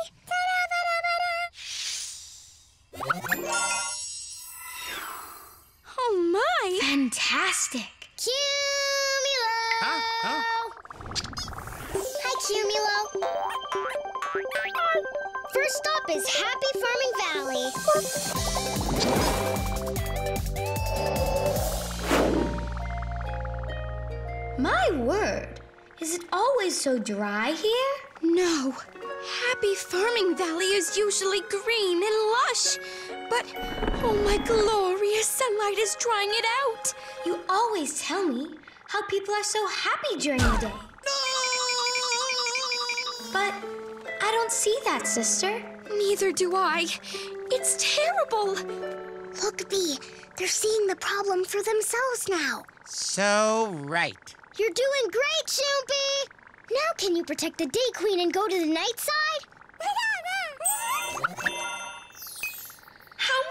Oh my! Fantastic! fantastic. Cumulo! Huh? Huh? Hi, Cumulo. First stop is Happy Farming Valley. My word. Is it always so dry here? No. Happy Farming Valley is usually green and lush. But, oh my glorious sunlight is drying it out. You always tell me how people are so happy during the day. But I don't see that, sister. Neither do I. It's terrible. Look, Bee, they're seeing the problem for themselves now. So right. You're doing great, Shoopy! Now can you protect the Day Queen and go to the night side? How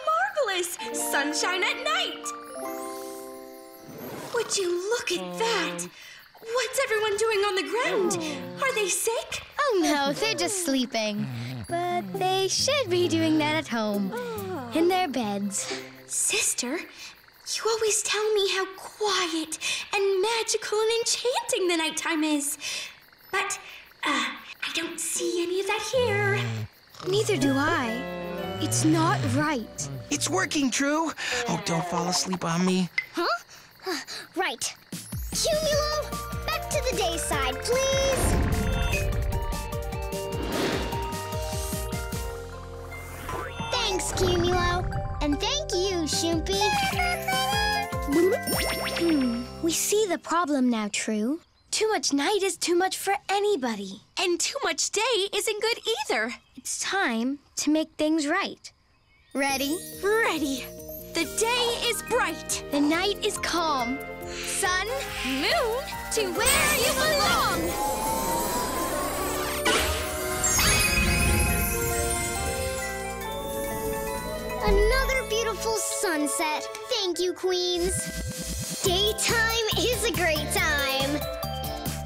marvelous! Sunshine at night! Would you look at that? What's everyone doing on the ground? Are they sick? Oh no, they're just sleeping. But they should be doing that at home, oh. in their beds. Sister, you always tell me how quiet and magical and enchanting the nighttime is. But, uh, I don't see any of that here. Neither do I. It's not right. It's working, True. Oh, don't fall asleep on me. Huh? Uh, right. Cumulo, back to the day side, please. Thanks, Cumulo. And thank you, Shoopy. Hmm, we see the problem now, True. Too much night is too much for anybody. And too much day isn't good either. It's time to make things right. Ready? Ready. The day is bright. The night is calm. Sun, moon, to where you belong. Another beautiful sunset. Thank you, Queens. Daytime is a great time.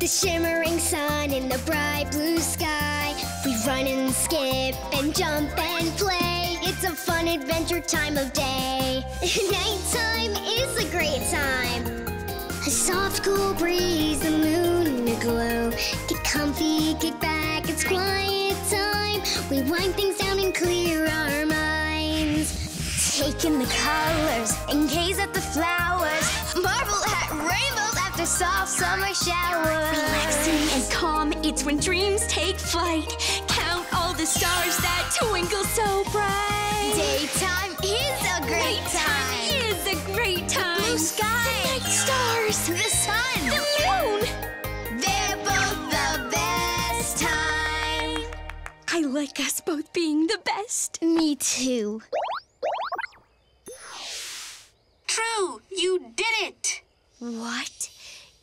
The shimmering sun in the bright blue sky. We run and skip and jump and play. It's a fun adventure time of day. Nighttime is a great time. A soft, cool breeze, the moon aglow. Get comfy, get back, it's quiet time. We wind things down and clear our. Take in the colors and gaze at the flowers. Marvel at rainbows after soft summer showers. Relaxing and calm, it's when dreams take flight. Count all the stars that twinkle so bright. Daytime is a great Nighttime time. is a great time. Blue sky. The night stars. The sun. The moon. They're both the best time. I like us both being the best. Me too. True, you did it. What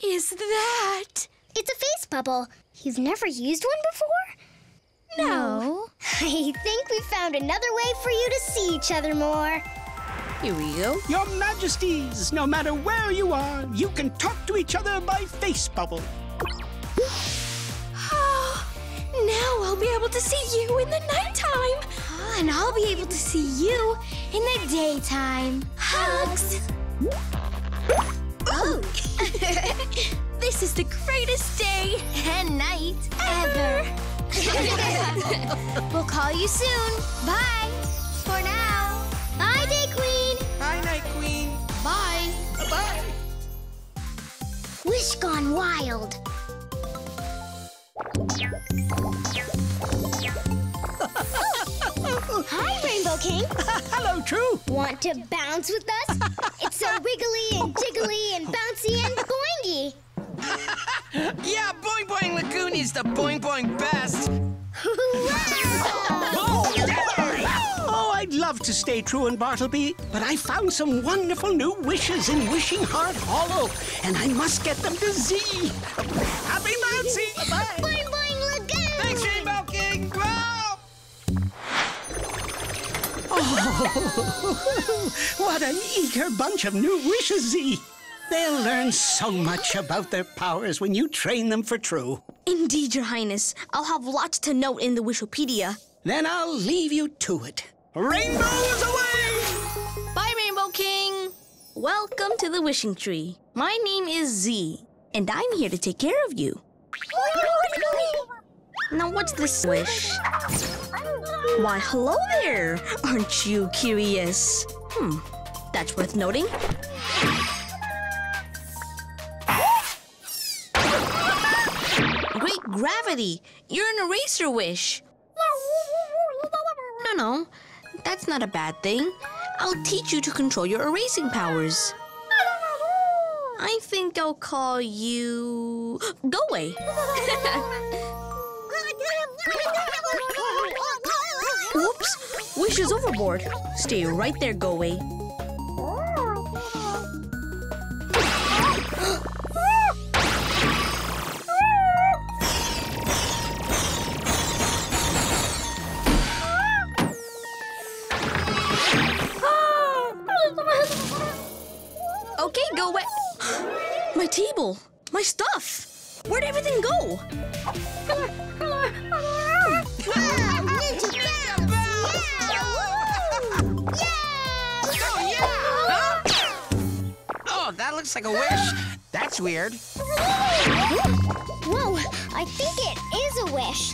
is that? It's a face bubble. You've never used one before? No. I think we found another way for you to see each other more. Here we go. Your Majesties, no matter where you are, you can talk to each other by face bubble. Oh, now I'll be able to see you in the nighttime. Ah, and I'll be able to see you in the daytime. Hugs. Oh. This is the greatest day and night ever. we'll call you soon. Bye. For now. Bye, Day Queen. Bye, Night Queen. Bye. Bye. Wish gone wild. Hi, Rainbow King. Hello, True. Want to bounce with us? it's so wiggly and jiggly and bouncy and boingy. Yeah, Boing Boing Lagoon is the Boing Boing best. Oh, I'd love to stay true in Bartleby, but I found some wonderful new wishes in Wishing Heart Hollow, and I must get them to Zee. Happy bouncy! Bye. Boing Boing Lagoon. Thanks, Rainbow King. Wow. What an eager bunch of new wishes, Zee. They'll learn so much about their powers when you train them for true. Indeed, Your Highness. I'll have lots to note in the Wishopedia. Then I'll leave you to it. Rainbows away! Bye, Rainbow King. Welcome to the wishing tree. My name is Zee, and I'm here to take care of you. Now, what's this wish? Why, hello there! Aren't you curious? Hmm, that's worth noting. Great gravity! You're an eraser wish! No, no, that's not a bad thing. I'll teach you to control your erasing powers. I think I'll call you. Go away! Whoops! Wish is overboard. Stay right there, go away. Like a wish. That's weird. Whoa, I think it is a wish.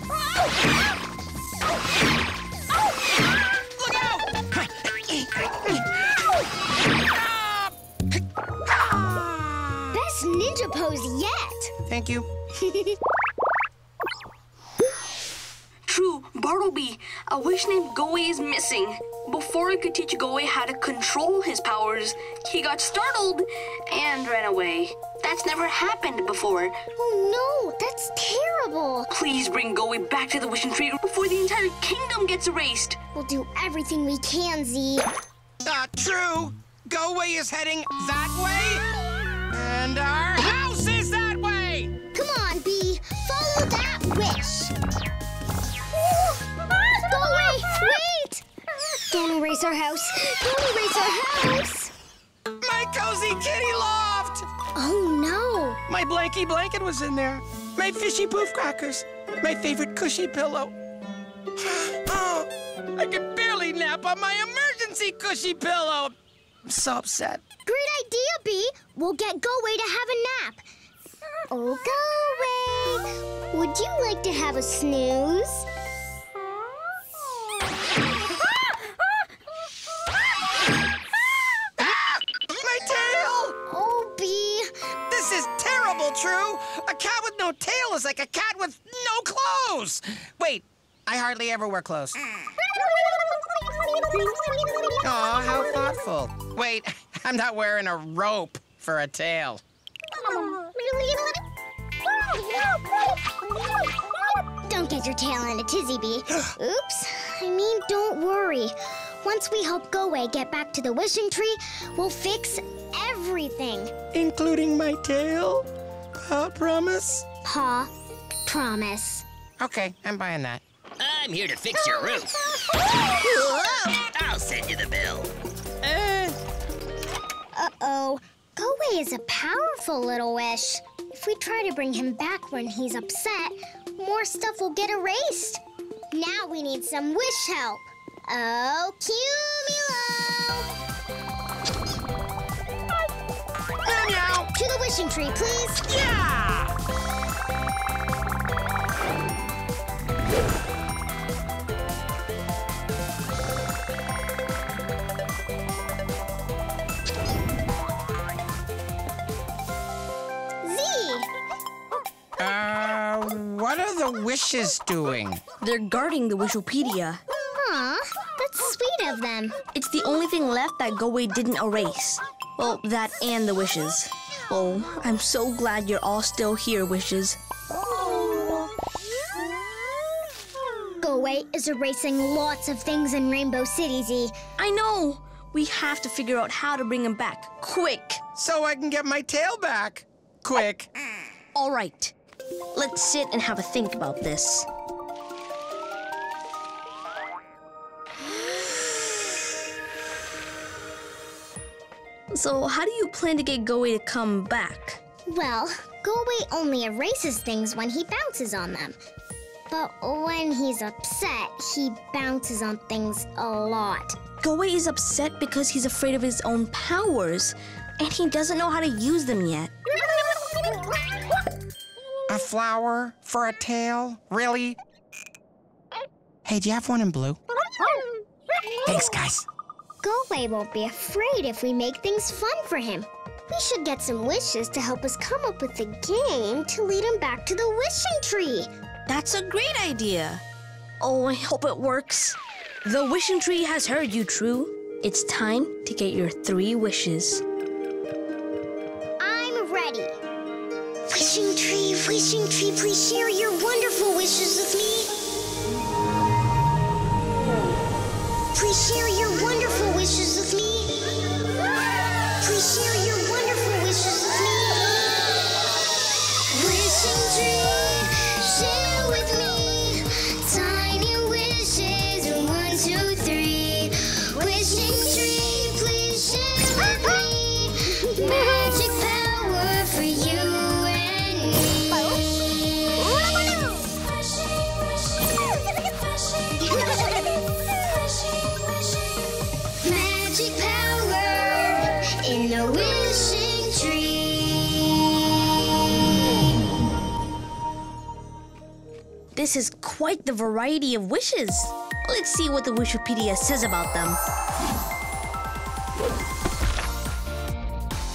Best ninja pose yet. Thank you. True, Bartleby, a wish named Goey is missing. Before I could teach Goey how to control his powers, he got startled and ran away. That's never happened before. Oh no, that's terrible. Please bring Goey back to the wishing tree before the entire kingdom gets erased. We'll do everything we can, Zee. Uh, true. Go Way is heading that way, and our house is that way. Come on, B. Follow that wish. Go away! Wait! Don't erase our house. Don't erase our house. Cozy kitty loft. Oh no! My blanky blanket was in there. My fishy poof crackers. My favorite cushy pillow. Oh, I could barely nap on my emergency cushy pillow. I'm so upset. Great idea, Bee. We'll get Go Away to have a nap. Oh, Go Away. Would you like to have a snooze? True. A cat with no tail is like a cat with no clothes. Wait, I hardly ever wear clothes. Aw, how thoughtful. Wait, I'm not wearing a rope for a tail. Don't get your tail in a tizzy, bee. Oops. I mean, don't worry. Once we help Go Away get back to the wishing tree, we'll fix everything. Including my tail? I promise? Paw promise. Okay, I'm buying that. I'm here to fix your roof. I'll send you the bill. Uh, uh-oh. Go Away is a powerful little wish. If we try to bring him back when he's upset, more stuff will get erased. Now we need some wish help. Oh, Cumulo! Meow! To the wishing tree, please. Yeah! Zee! Uh, what are the wishes doing? They're guarding the Wishopedia. Aw, that's sweet of them. It's the only thing left that Go Away didn't erase. Well, that and the wishes. Oh, I'm so glad you're all still here, wishes. Go Away is erasing lots of things in Rainbow City, Zee. I know. We have to figure out how to bring him back. Quick. So I can get my tail back. Quick. All right. Let's sit and have a think about this. So, how do you plan to get Goey to come back? Well, Go only erases things when he bounces on them. But when he's upset, he bounces on things a lot. Goei is upset because he's afraid of his own powers, and he doesn't know how to use them yet. A flower for a tail? Really? Hey, do you have one in blue? Thanks, guys. Goei won't be afraid if we make things fun for him. We should get some wishes to help us come up with a game to lead him back to the wishing tree. That's a great idea. Oh, I hope it works. The wishing tree has heard you, True. It's time to get your three wishes. I'm ready. Wishing tree, wishing tree, please share your wonderful wishes with me. Please share your wonderful This is quite the variety of wishes. Let's see what the Wishopedia says about them.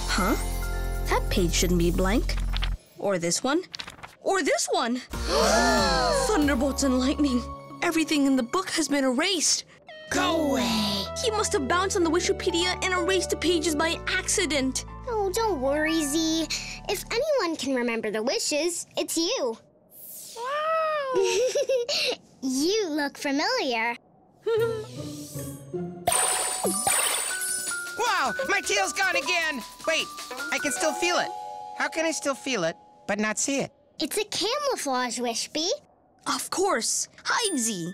Huh? That page shouldn't be blank. Or this one. Or this one. Thunderbolts and lightning. Everything in the book has been erased. Go away. He must have bounced on the Wishopedia and erased the pages by accident. Oh, don't worry, Zee. If anyone can remember the wishes, it's you. you look familiar. Wow, my tail's gone again. Wait, I can still feel it. How can I still feel it, but not see it? It's a camouflage wish, Bee. Of course. Hide Z.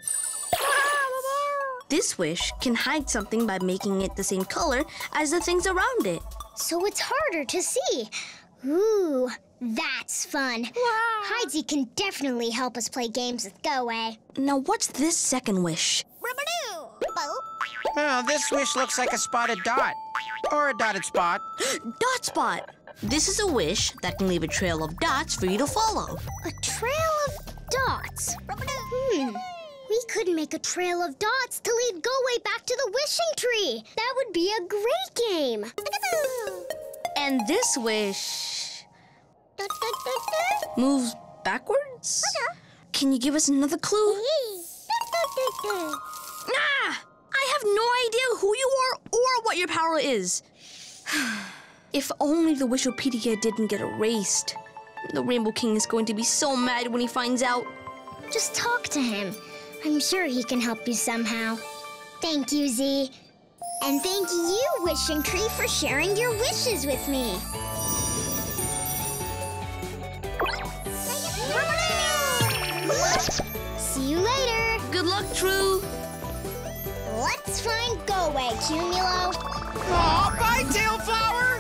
This wish can hide something by making it the same color as the things around it. So it's harder to see. Ooh, that's fun. Heidi can definitely help us play games with Go Away. Now, what's this second wish? Oh, this wish looks like a spotted dot. Or a dotted spot. Dot spot. This is a wish that can leave a trail of dots for you to follow. A trail of dots. Hmm. We could make a trail of dots to lead Go Away back to the wishing tree. That would be a great game. And this wish moves backwards? Can you give us another clue? Ah! I have no idea who you are or what your power is. if only the Wishopedia didn't get erased. The Rainbow King is going to be so mad when he finds out. Just talk to him. I'm sure he can help you somehow. Thank you, Zee. And thank you, Wishing Tree, for sharing your wishes with me. See you later. Good luck, True. Let's find Go Away, Cumulo. Aw, bye, Tailflower!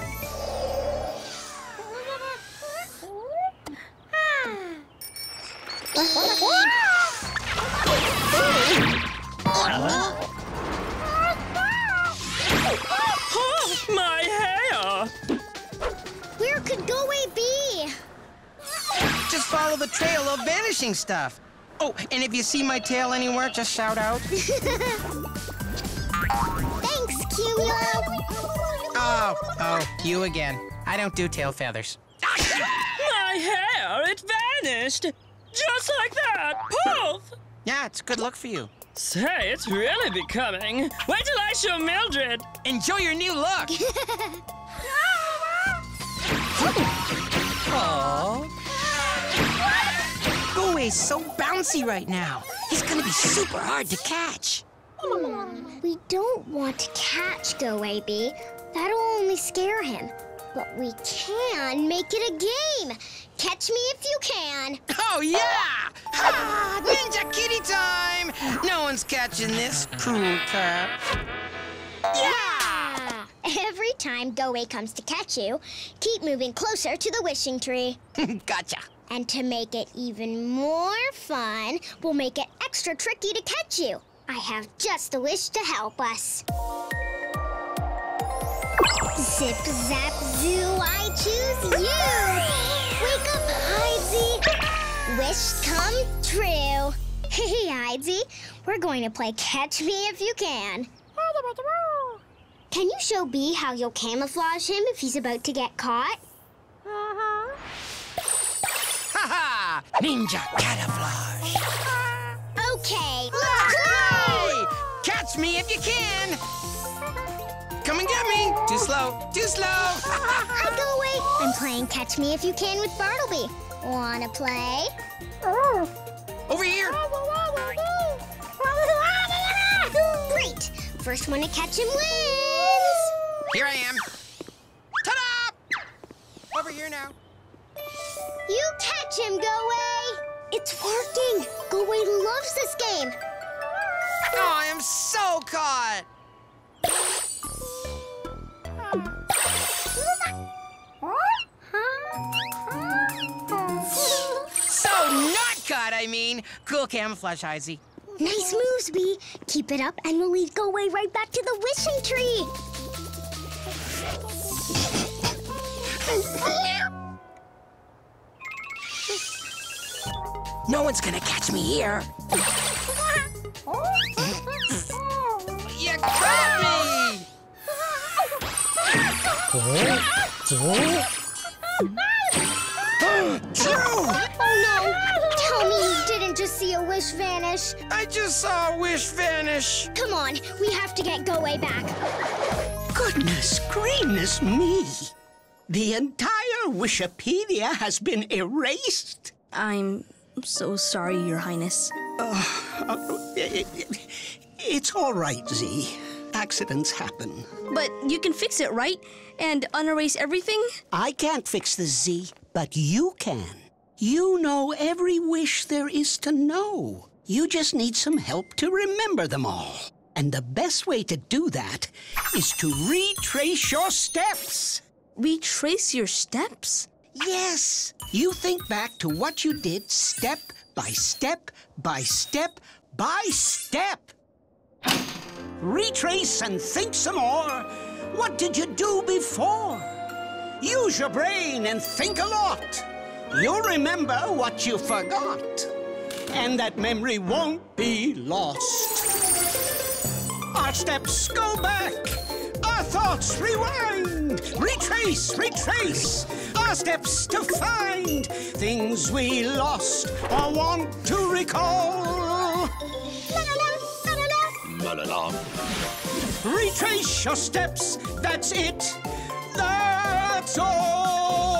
My trail of vanishing stuff. Oh, and if you see my tail anywhere, just shout out. Thanks, Cumulo. Oh, oh, you again. I don't do tail feathers. My hair, it vanished! Just like that! Poof! Yeah, it's a good look for you. Say, it's really becoming. Wait till I show Mildred! Enjoy your new look. Go away's so bouncy right now. He's gonna be super hard to catch. We don't want to catch Go Away Bee. That'll only scare him. But we can make it a game. Catch me if you can. Oh, yeah! Ah, Ninja Kitty time! No one's catching this cruel cat. Yeah! Every time Go Away comes to catch you, keep moving closer to the wishing tree. gotcha. And to make it even more fun, we'll make it extra tricky to catch you. I have just the wish to help us. Zip, zap, zoo, I choose you! Wake up, Hydesy! Wish come true! Hey, Hydesy, we're going to play Catch Me If You Can. Can you show B how you'll camouflage him if he's about to get caught? Uh-huh. Ha ha! Ninja camouflage. Okay, let's Hey! Catch me if you can! Come and get me! Too slow, too slow! Hi, go away. I'm playing Catch Me If You Can with Bartleby. Wanna play? Over here! Great. First one to catch him wins. Here I am. Ta-da! Over here now. You catch him, Go Away. It's working. Go Away loves this game. Oh, I am so caught! So not caught, I mean. Cool camouflage, Izzy. Nice moves, B. Keep it up, and we'll lead Go Away right back to the wishing tree. No one's gonna catch me here. you caught me! True! Oh no! Tell me you didn't just see a wish vanish. I just saw a wish vanish. Come on, we have to get Go Away back. Goodness greenness me! The entire Wishipedia has been erased. I'm so sorry, Your Highness. Uh, it's all right, Zee. Accidents happen. But you can fix it, right? And unerase everything? I can't fix the Zee, but you can. You know every wish there is to know. You just need some help to remember them all. And the best way to do that is to retrace your steps. Retrace your steps? Yes. You think back to what you did step by step by step by step. Retrace and think some more. What did you do before? Use your brain and think a lot. You'll remember what you forgot. And that memory won't be lost. Our steps go back. Our thoughts rewind. Retrace, retrace. Our steps to find things we lost or want to recall. Retrace your steps. That's it. That's all.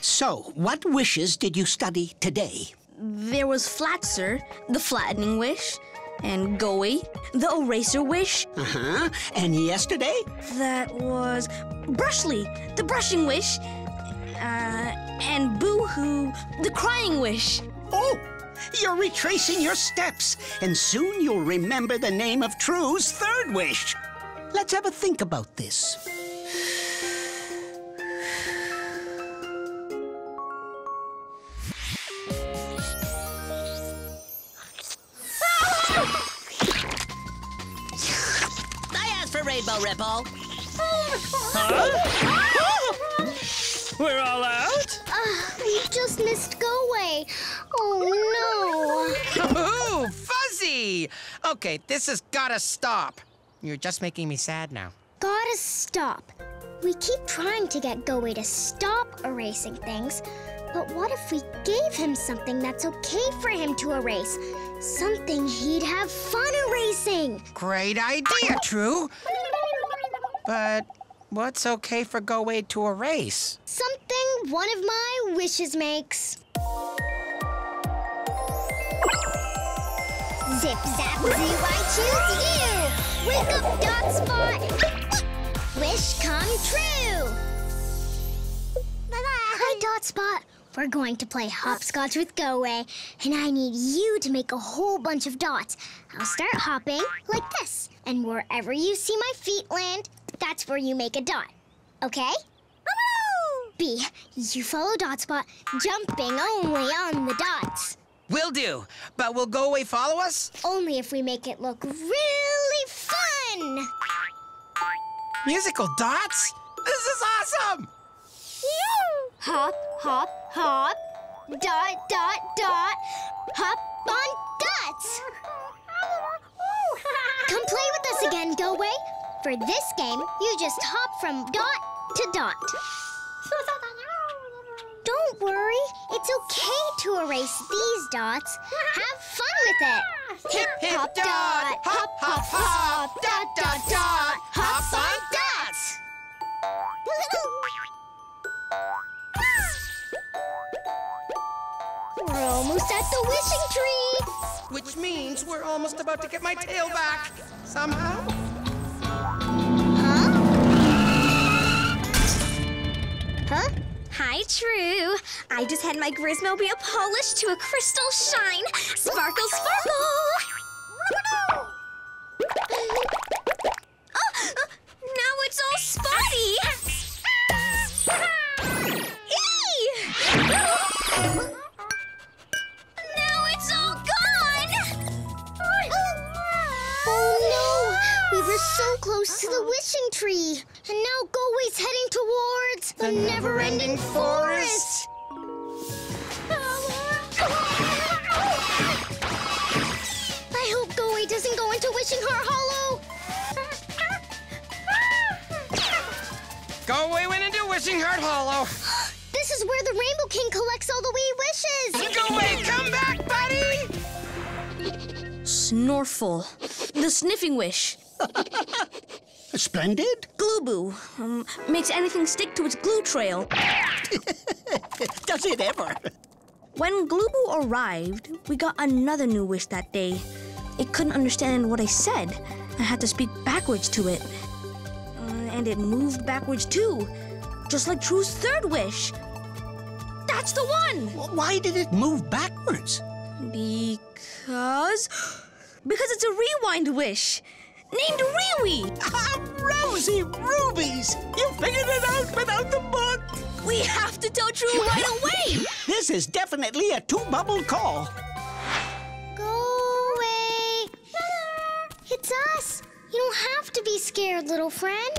So, what wishes did you study today? There was flat, sir. the flattening wish, and Goey, the eraser wish. Uh huh. And yesterday? That was Brushly, the brushing wish, uh, and Boo-hoo, the crying wish. Oh, you're retracing your steps, and soon you'll remember the name of True's third wish. Let's have a think about this. Rainbow Ripple. We're all out? Ah, we just missed Go Away. Oh no. Ooh, fuzzy! Okay, this has gotta stop. You're just making me sad now. Gotta stop. We keep trying to get Go Away to stop erasing things, but what if we gave him something that's okay for him to erase? Something he'd have fun erasing. Great idea, True. But what's okay for Go-Way to erase? Something one of my wishes makes. Zip zap zoo, I choose you! Wake up, dot spot! Wish come true! Hi, Dot Spot. We're going to play hopscotch with Go Away, and I need you to make a whole bunch of dots. I'll start hopping like this, and wherever you see my feet land, that's where you make a dot. Okay? B, you follow Dot Spot, jumping only on the dots. Will do. But will Go Away follow us? Only if we make it look really fun. Musical dots? This is awesome! Hop, hop, hop. Dot, dot, dot. Hop on dots. Come play with us again, Go Away. For this game, you just hop from dot to dot. Don't worry, it's okay to erase these dots. Have fun with it. Hip, hip, hop, dot. dot. Hop, hop, hop. Dot, dot, dot. Hop on dots. We're almost at the wishing tree. Which means we're almost about to get my tail back. Somehow. Huh? Huh? Hi, True. I just had my Grizmobile polished to a crystal shine. Sparkle, sparkle! oh, now it's all spotty! Eee! Were so close to the wishing tree. And now Go-Way's heading towards the, never-ending forest. I hope Go-Way doesn't go into Wishing Heart Hollow. Go went into Wishing Heart Hollow. This is where the Rainbow King collects all the wee wishes. Go come back, buddy! Snorful. The sniffing wish. Splendid. Glue Um, makes anything stick to its glue trail. Does it ever? When Glubu arrived, we got another new wish that day. It couldn't understand what I said. I had to speak backwards to it. Uh, and it moved backwards too, just like True's third wish. That's the one! Why did it move backwards? Because. Because it's a rewind wish! Named Riwi! Ah, Rosie Rubies! You figured it out without the book! We have to tell True right away! This is definitely a two-bubble call. Go away. It's us. You don't have to be scared, little friend.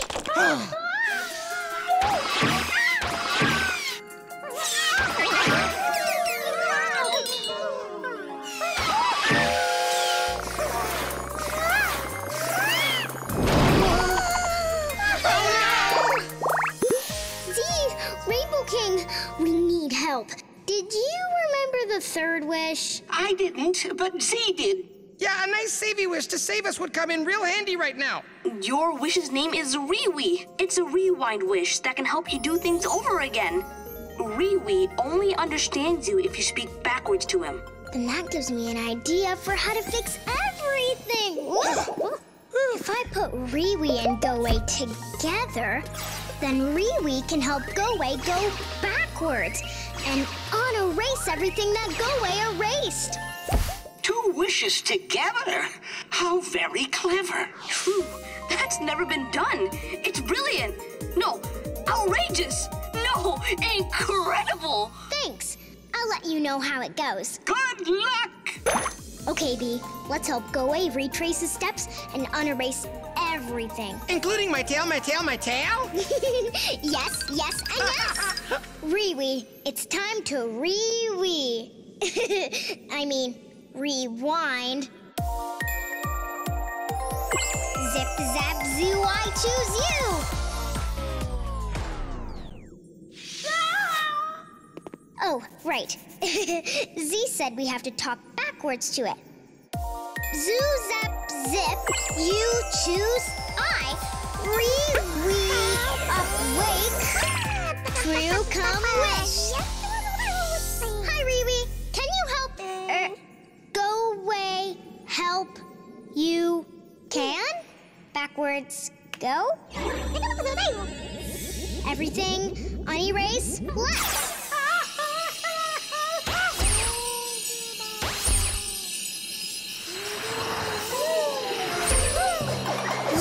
Did you remember the third wish? I didn't, but Zee did. Yeah, a nice savey wish to save us would come in real handy right now. Your wish's name is Riwi. It's a rewind wish that can help you do things over again. Riwi only understands you if you speak backwards to him. Then that gives me an idea for how to fix everything. if I put Riwi and Go-Way together, then Riwi can help Go-Way go backwards and unerase everything that Go-Way erased. Two wishes together? How very clever. True. That's never been done. It's brilliant. No, outrageous. No, incredible. Thanks. I'll let you know how it goes. Good luck! Okay, B, let's help Go-Way retrace his steps and unerase everything. Including my tail, my tail, my tail? yes, yes, and yes! Riwi, it's time to re-wee. I mean, rewind. Zip, zap, zoo, I choose you! Oh, right. Zee said we have to talk backwards to it. Zoo, zap, zip, you choose I. Re, we, up, wake. True, come, wish. Hi, Riwi. Can you help? Er, go away, help, you can? Backwards, go? Everything, unerase, left.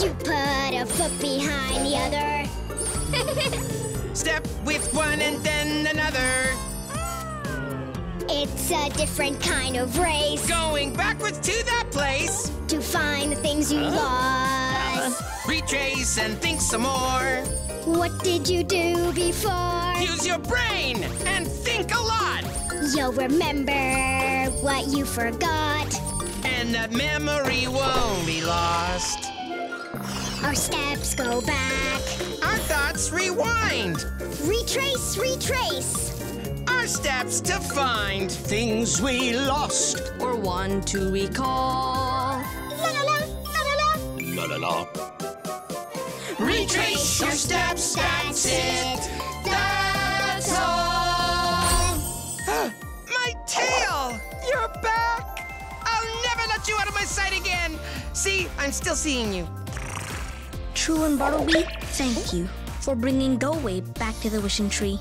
You put a foot behind the other. Step with one and then another. It's a different kind of race Going backwards to that place. to find the things you lost. Retrace and think some more. What did you do before? Use your brain and think a lot. You'll remember what you forgot. And that memory won't be lost. Our steps go back. Our thoughts rewind. Retrace, retrace. Our steps to find. Things we lost. Or want to recall. La la la, la la la. La la la. Retrace your steps, that's it. That's all. my tail! You're back! I'll never let you out of my sight again! See, I'm still seeing you. True and Bartleby, thank you for bringing Go-Way back to the Wishing Tree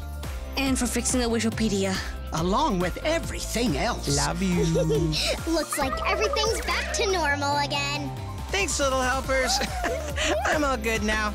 and for fixing the Wishopedia. Along with everything else. Love you. Looks like everything's back to normal again. Thanks, little helpers. I'm all good now.